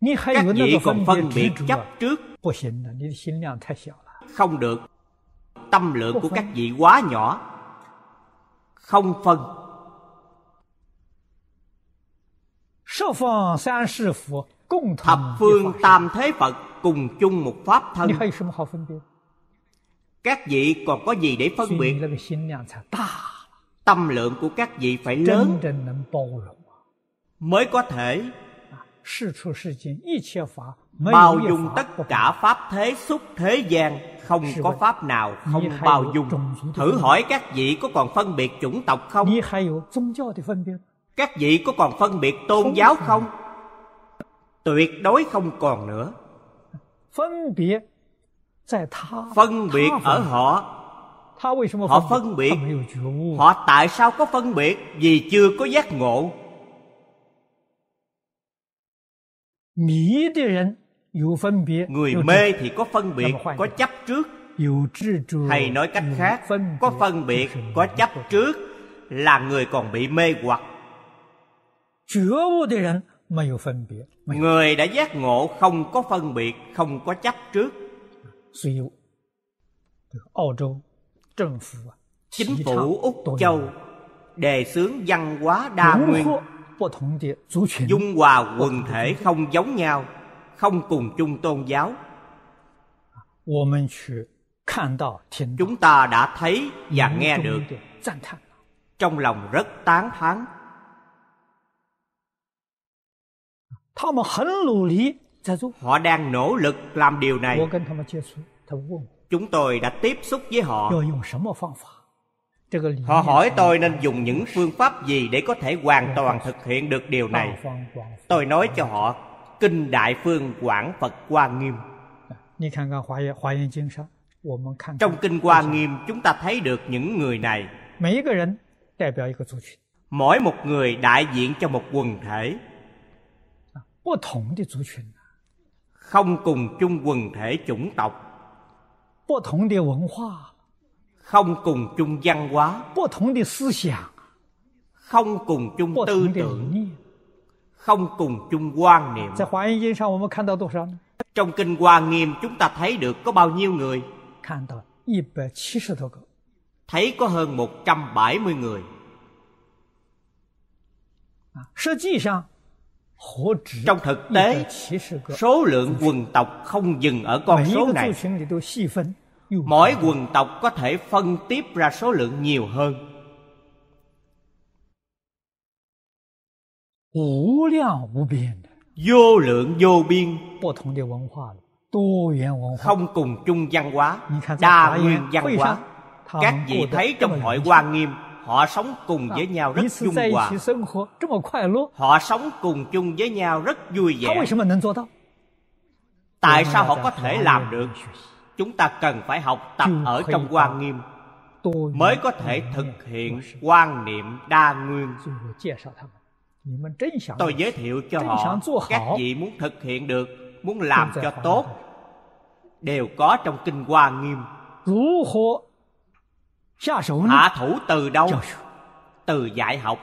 S1: các vị còn phân biệt chấp trước。không được. Tâm lượng của các vị quá nhỏ. Không phân. thập phương tam thế phật cùng chung một pháp thân. các vị còn có gì để phân biệt? tâm lượng của các vị phải lớn. Mới có thể bao dung tất cả pháp thế xúc thế gian không có pháp nào không bao dung thử hỏi các vị có còn phân biệt chủng tộc không? các vị có còn phân biệt tôn giáo không? tuyệt đối không còn nữa. phân biệt ở họ。họ phân biệt họ tại sao có phân biệt vì chưa có giác ngộ người mê thì có phân biệt có chấp trước. hay nói cách khác có phân biệt có chấp trước là người còn bị mê hoặc. người đã giác ngộ không có phân biệt không có chấp trước. chính phủ úc châu đề xướng văn hóa đa nguyên dung hòa quần thể không giống nhau không cùng chung tôn giáo. Chúng ta đã thấy và nghe được trong lòng rất tán thán. Họ đang nỗ lực làm điều này. Chúng tôi đã tiếp xúc với họ họ hỏi tôi nên dùng những phương pháp gì để có thể hoàn toàn thực hiện được điều này? Tôi nói cho họ kinh đại phương quảng phật hoa nghiêm. Trong kinh hoa nghiêm chúng ta thấy được những người này. Mỗi một người đại diện cho một quần thể. Không cùng chung quần thể chủng tộc không cùng chung văn hóa. không cùng chung tư tưởng. không cùng chung quan niệm. trong kinh hoa nghiêm chúng ta thấy được có bao nhiêu người? thấy có hơn 170 người. trong thực tế số lượng quần tộc không dừng ở con số này mỗi quần tộc có thể phân tiếp ra số lượng nhiều hơn. Vô lượng vô biên. Không cùng chung văn hóa. Đa nguyên văn hóa. các vị thấy trong hội quan nghiêm họ sống cùng với nhau rất dung hòa. họ sống cùng chung với nhau rất vui vẻ. Tại sao họ có thể làm được? chúng ta cần phải học tập ở trong quan nghiêm mới có thể thực hiện quan niệm đa nguyên. Tôi giới thiệu cho họ các vị muốn thực hiện được muốn làm cho tốt đều có trong kinh hoa nghiêm. Hạ thủ từ đâu? Từ dạy học.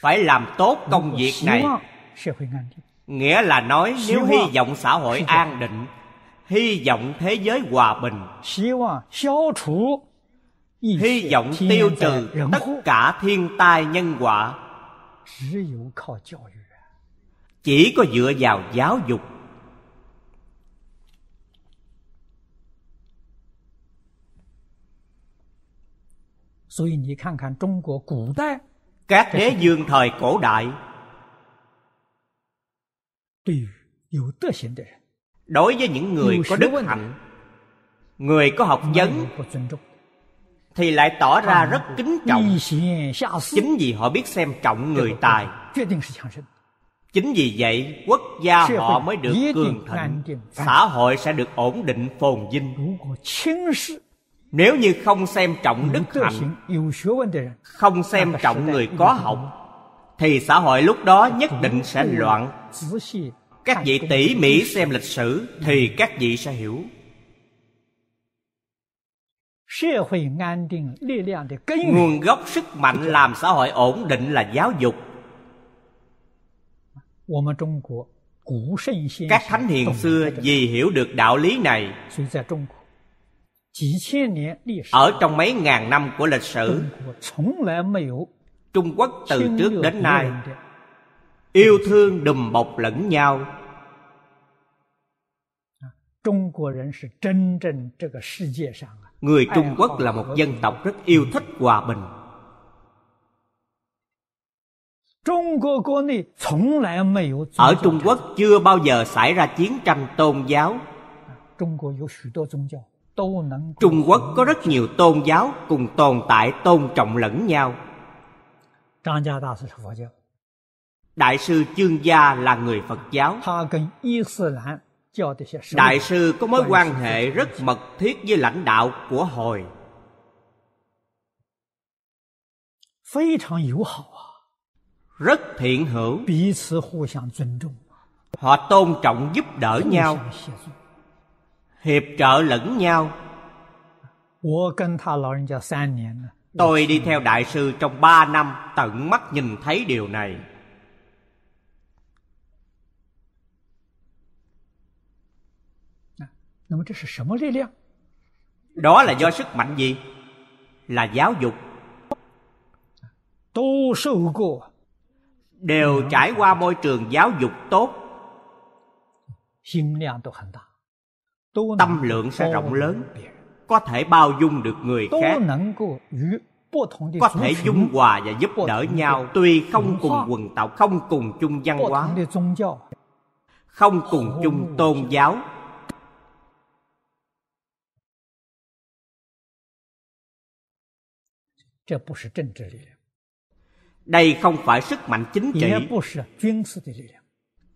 S1: phải làm tốt công việc này。nghĩa là nói nếu hy vọng xã hội an định hy vọng thế giới hòa bình。hy vọng tiêu trừ tất cả thiên tai nhân họa chỉ có dựa vào giáo dục。các đế dương thời cổ đại. Đối với những người có đức hạnh người có học vấn thì lại tỏ ra rất kính trọng. chính vì họ biết xem trọng người tài. chính vì vậy quốc gia họ mới được cường thịnh. xã hội sẽ được ổn định phồn vinh nếu như không xem trọng đức hạnh không xem trọng người có học thì xã hội lúc đó nhất định sẽ loạn. Các vị tỉ mỉ xem lịch sử thì các vị sẽ hiểu. nguồn gốc sức mạnh làm xã hội ổn định là giáo dục. Các thánh hiền xưa vì hiểu được đạo lý này ở trong mấy ngàn năm của lịch sử trung quốc từ trước đến nay yêu thương đùm bọc lẫn nhau. Người trung quốc là một dân tộc rất yêu thích hòa bình. Ở trung quốc chưa bao giờ xảy ra chiến tranh tôn giáo.
S2: Trung Quốc có 许多宗教。
S1: Trung Quốc có rất nhiều tôn giáo cùng tồn tại tôn trọng lẫn nhau. Đại sư Chương Gia là người Phật giáo. Đại sư có mối quan hệ rất mật thiết với lãnh đạo của hồi. Rất thiện hữu. Họ tôn trọng giúp đỡ nhau hiệp trợ lẫn nhau. tôi đi theo đại sư trong ba năm tận mắt nhìn thấy điều này.
S2: À,
S1: Đó là do sức mạnh gì? Là giáo dục. đều trải qua môi trường giáo dục tốt tâm lượng sẽ rộng lớn. có thể bao dung được người khác. có thể dung hòa và giúp đỡ nhau. tuy không cùng quần tạo, không cùng chung văn hóa. không cùng chung tôn giáo. Đây không phải sức mạnh chính trị.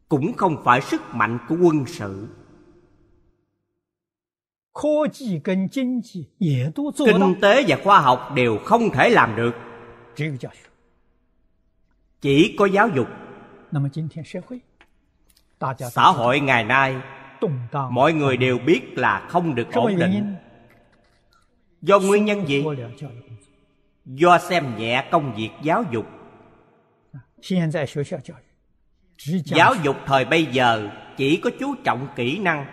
S1: Cũng không phải sức mạnh của quân sự kinh tế và khoa học đều không thể làm được. Chỉ có giáo dục. Xã hội ngày nay mọi người đều biết là không được ổn định. Do nguyên nhân gì? Do xem nhẹ công việc giáo dục. Giáo dục thời bây giờ chỉ có chú trọng kỹ năng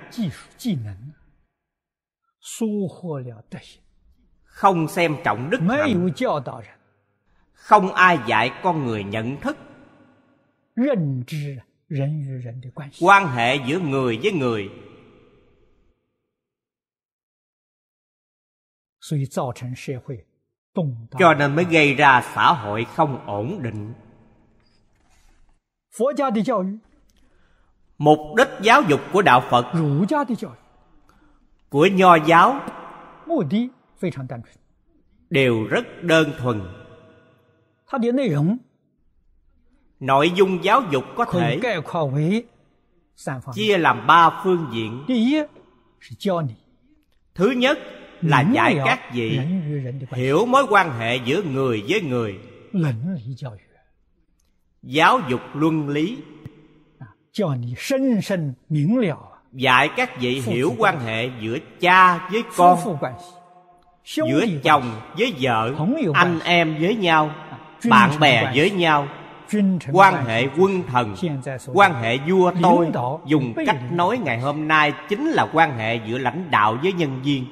S1: không xem trọng đức hạnh. không ai dạy con người nhận thức. quan hệ giữa người với người. cho nên mới gây ra xã hội không ổn định. Mục đích giáo dục của đạo phật của nho giáo đều rất đơn thuần. Nội dung giáo dục có thể chia làm ba phương diện. Thứ nhất là dạy các vị hiểu mối quan hệ giữa người với người. Giáo dục luân lý.
S2: Cho
S1: dạy các vị hiểu quan hệ giữa cha với con giữa chồng với vợ anh em với nhau bạn bè với nhau quan hệ quân thần quan hệ vua tôi. dùng cách nói ngày hôm nay chính là quan hệ giữa lãnh đạo với nhân viên.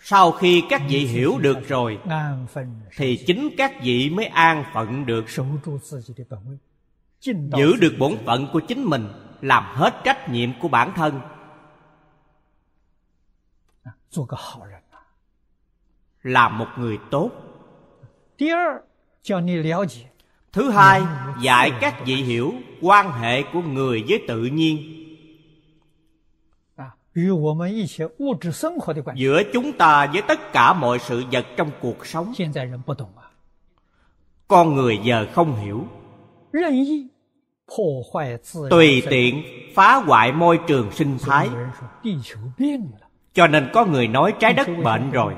S1: Sau khi các vị hiểu được rồi thì chính các vị mới an phận được. Giữ được bổn phận của chính mình làm hết trách nhiệm của bản thân. làm một người tốt. thứ hai dạy các vị hiểu quan hệ của người với tự nhiên. Giữa chúng ta với tất cả mọi sự vật trong cuộc sống. con người giờ không hiểu tùy tiện phá hoại môi trường sinh thái。cho nên có người nói trái đất bệnh rồi.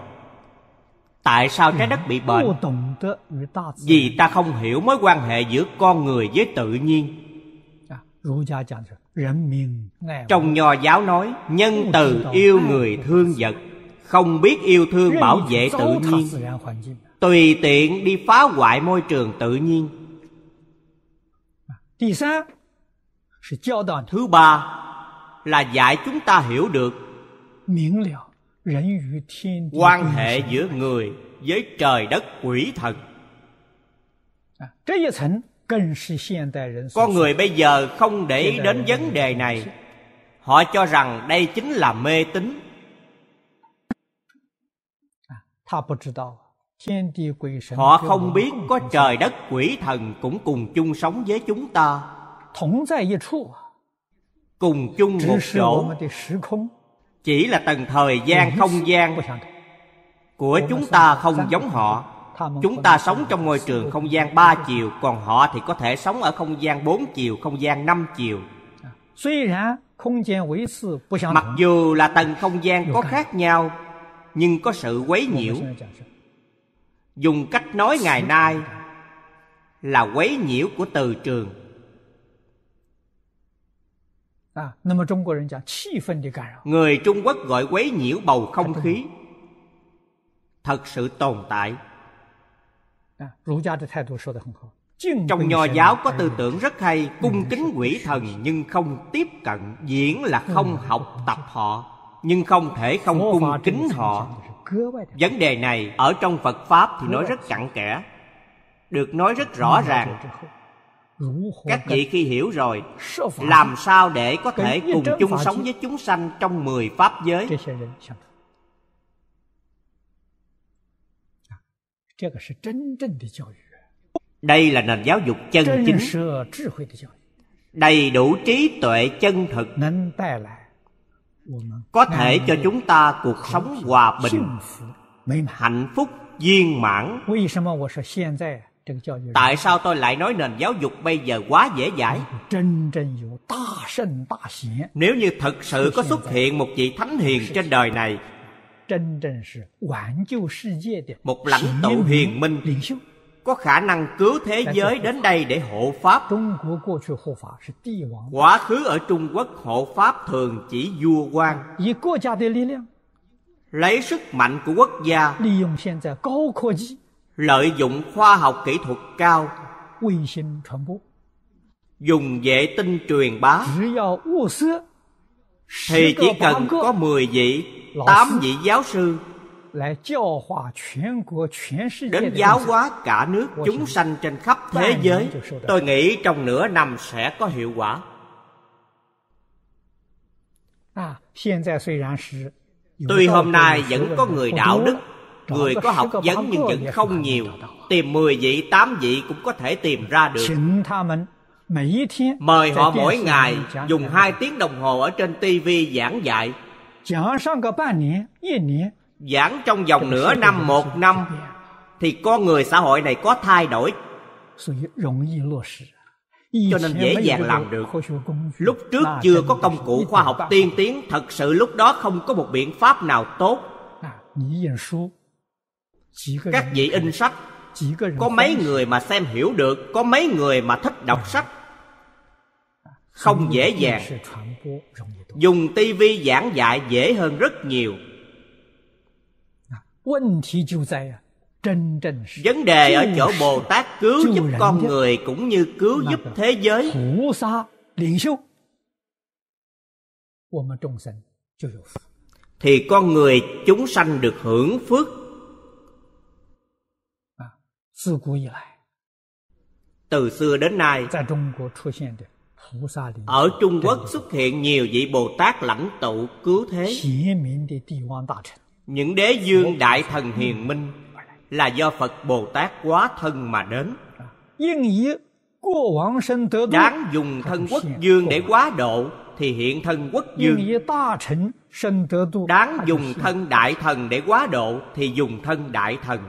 S1: Tại sao trái đất bị bệnh? vì ta không hiểu mối quan hệ giữa con người với tự nhiên.
S2: À,
S1: Trong nho giáo nói nhân từ yêu người thương vật không biết yêu thương bảo vệ tự nhiên. tùy tiện đi phá hoại môi trường tự nhiên. Thứ ba là dạy chúng ta hiểu được quan hệ giữa người với trời đất quỷ thần. Con người bây giờ không để ý đến vấn đề này. Họ cho rằng đây chính là mê tín họ không biết có trời đất quỷ thần cũng cùng chung sống với chúng ta. Cùng chung một chỗ. chỉ là tầng thời gian không gian của chúng ta không giống họ. chúng ta sống trong môi trường không gian ba chiều còn họ thì có thể sống ở không gian bốn chiều không gian năm chiều. Mặc dù là tầng không gian có khác nhau nhưng có sự quấy nhiễu dùng cách nói ngày nay là quấy nhiễu của từ trường. Người trung quốc gọi quấy nhiễu bầu không khí. Thật sự tồn tại. Trong nho giáo có tư tưởng rất hay cung kính quỷ thần nhưng không tiếp cận diễn là không học tập họ nhưng không thể không cung kính họ vấn đề này ở trong phật pháp thì nói rất cặn kẽ được nói rất rõ ràng. các vị khi hiểu rồi làm sao để có thể cùng chung sống với chúng sanh trong mười pháp giới? Đây là nền giáo dục chân chính. đầy đủ trí tuệ chân thực có thể cho chúng ta cuộc sống hòa bình hạnh phúc viên mãn. tại sao tôi lại nói nền giáo dục bây giờ quá dễ dãi? Nếu như thật sự có xuất hiện một vị thánh hiền trên đời này một lãnh tụ hiền minh có khả năng cứu thế giới đến đây để hộ pháp? Quá khứ ở trung quốc hộ pháp thường chỉ vua quan. Lấy sức mạnh của quốc gia. lợi dụng khoa học kỹ thuật cao. dùng vệ tinh truyền bá. thì chỉ cần có 10 vị 8 vị giáo sư đến giáo hóa cả nước chúng sanh trên khắp thế giới tôi nghĩ trong nửa năm sẽ có hiệu quả.
S2: À,
S1: Tuy hôm nay vẫn có người đạo đức người có học vấn nhưng vẫn không nhiều. tìm 10 vị 8 vị cũng có thể tìm ra được. mời họ mỗi ngày dùng 2 tiếng đồng hồ ở trên tivi giảng dạy. Giảng trong vòng nửa năm, một năm Thì con người xã hội này có thay đổi. Cho nên dễ dàng làm được。lúc trước chưa có công cụ khoa học tiên tiến thật sự lúc đó không có một biện pháp nào tốt. các vị in sách có mấy người mà xem hiểu được có mấy người mà thích đọc sách. Không dễ dàng. Dùng tivi giảng dạy dễ hơn rất nhiều vấn đề ở chỗ bồ tát cứu giúp con người cũng như cứu giúp thế giới. thì con người chúng sanh được hưởng phước. từ xưa đến nay ở trung quốc xuất hiện nhiều vị bồ tát lãnh tụ cứu thế những đế dương đại thần hiền minh là do phật bồ tát quá thân mà đến đáng dùng thân quốc dương để quá độ thì hiện thân quốc dương đáng dùng thân đại thần để quá độ thì dùng thân đại thần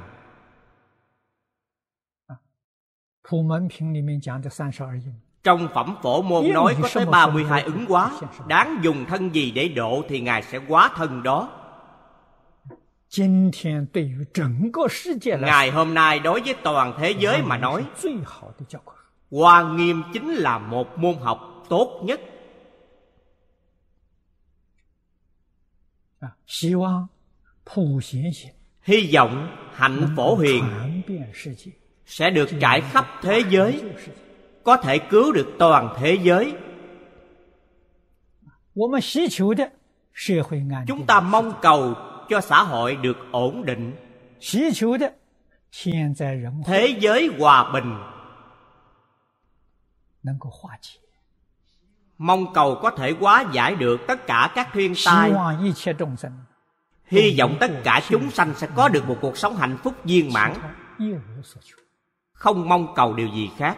S1: trong phẩm phổ môn nói có tới 32 ứng quá Đáng dùng thân gì để độ thì Ngài sẽ quá thân đó Ngày hôm nay đối với toàn thế giới mà nói Hoa nghiêm chính là một môn học tốt nhất。Hy vọng hạnh phổ huyền Sẽ được trải khắp thế giới Có thể cứu được toàn thế giới。Chúng ta mong cầu cho xã hội được ổn định. thế giới hòa bình. mong cầu có thể hóa giải được tất cả các thiên tai. hy vọng tất cả chúng sanh sẽ có được một cuộc sống hạnh phúc viên mãn. không mong cầu điều gì khác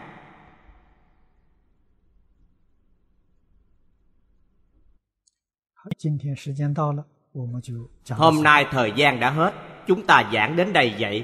S1: Hôm nay thời gian đã hết Chúng ta giảng đến đây vậy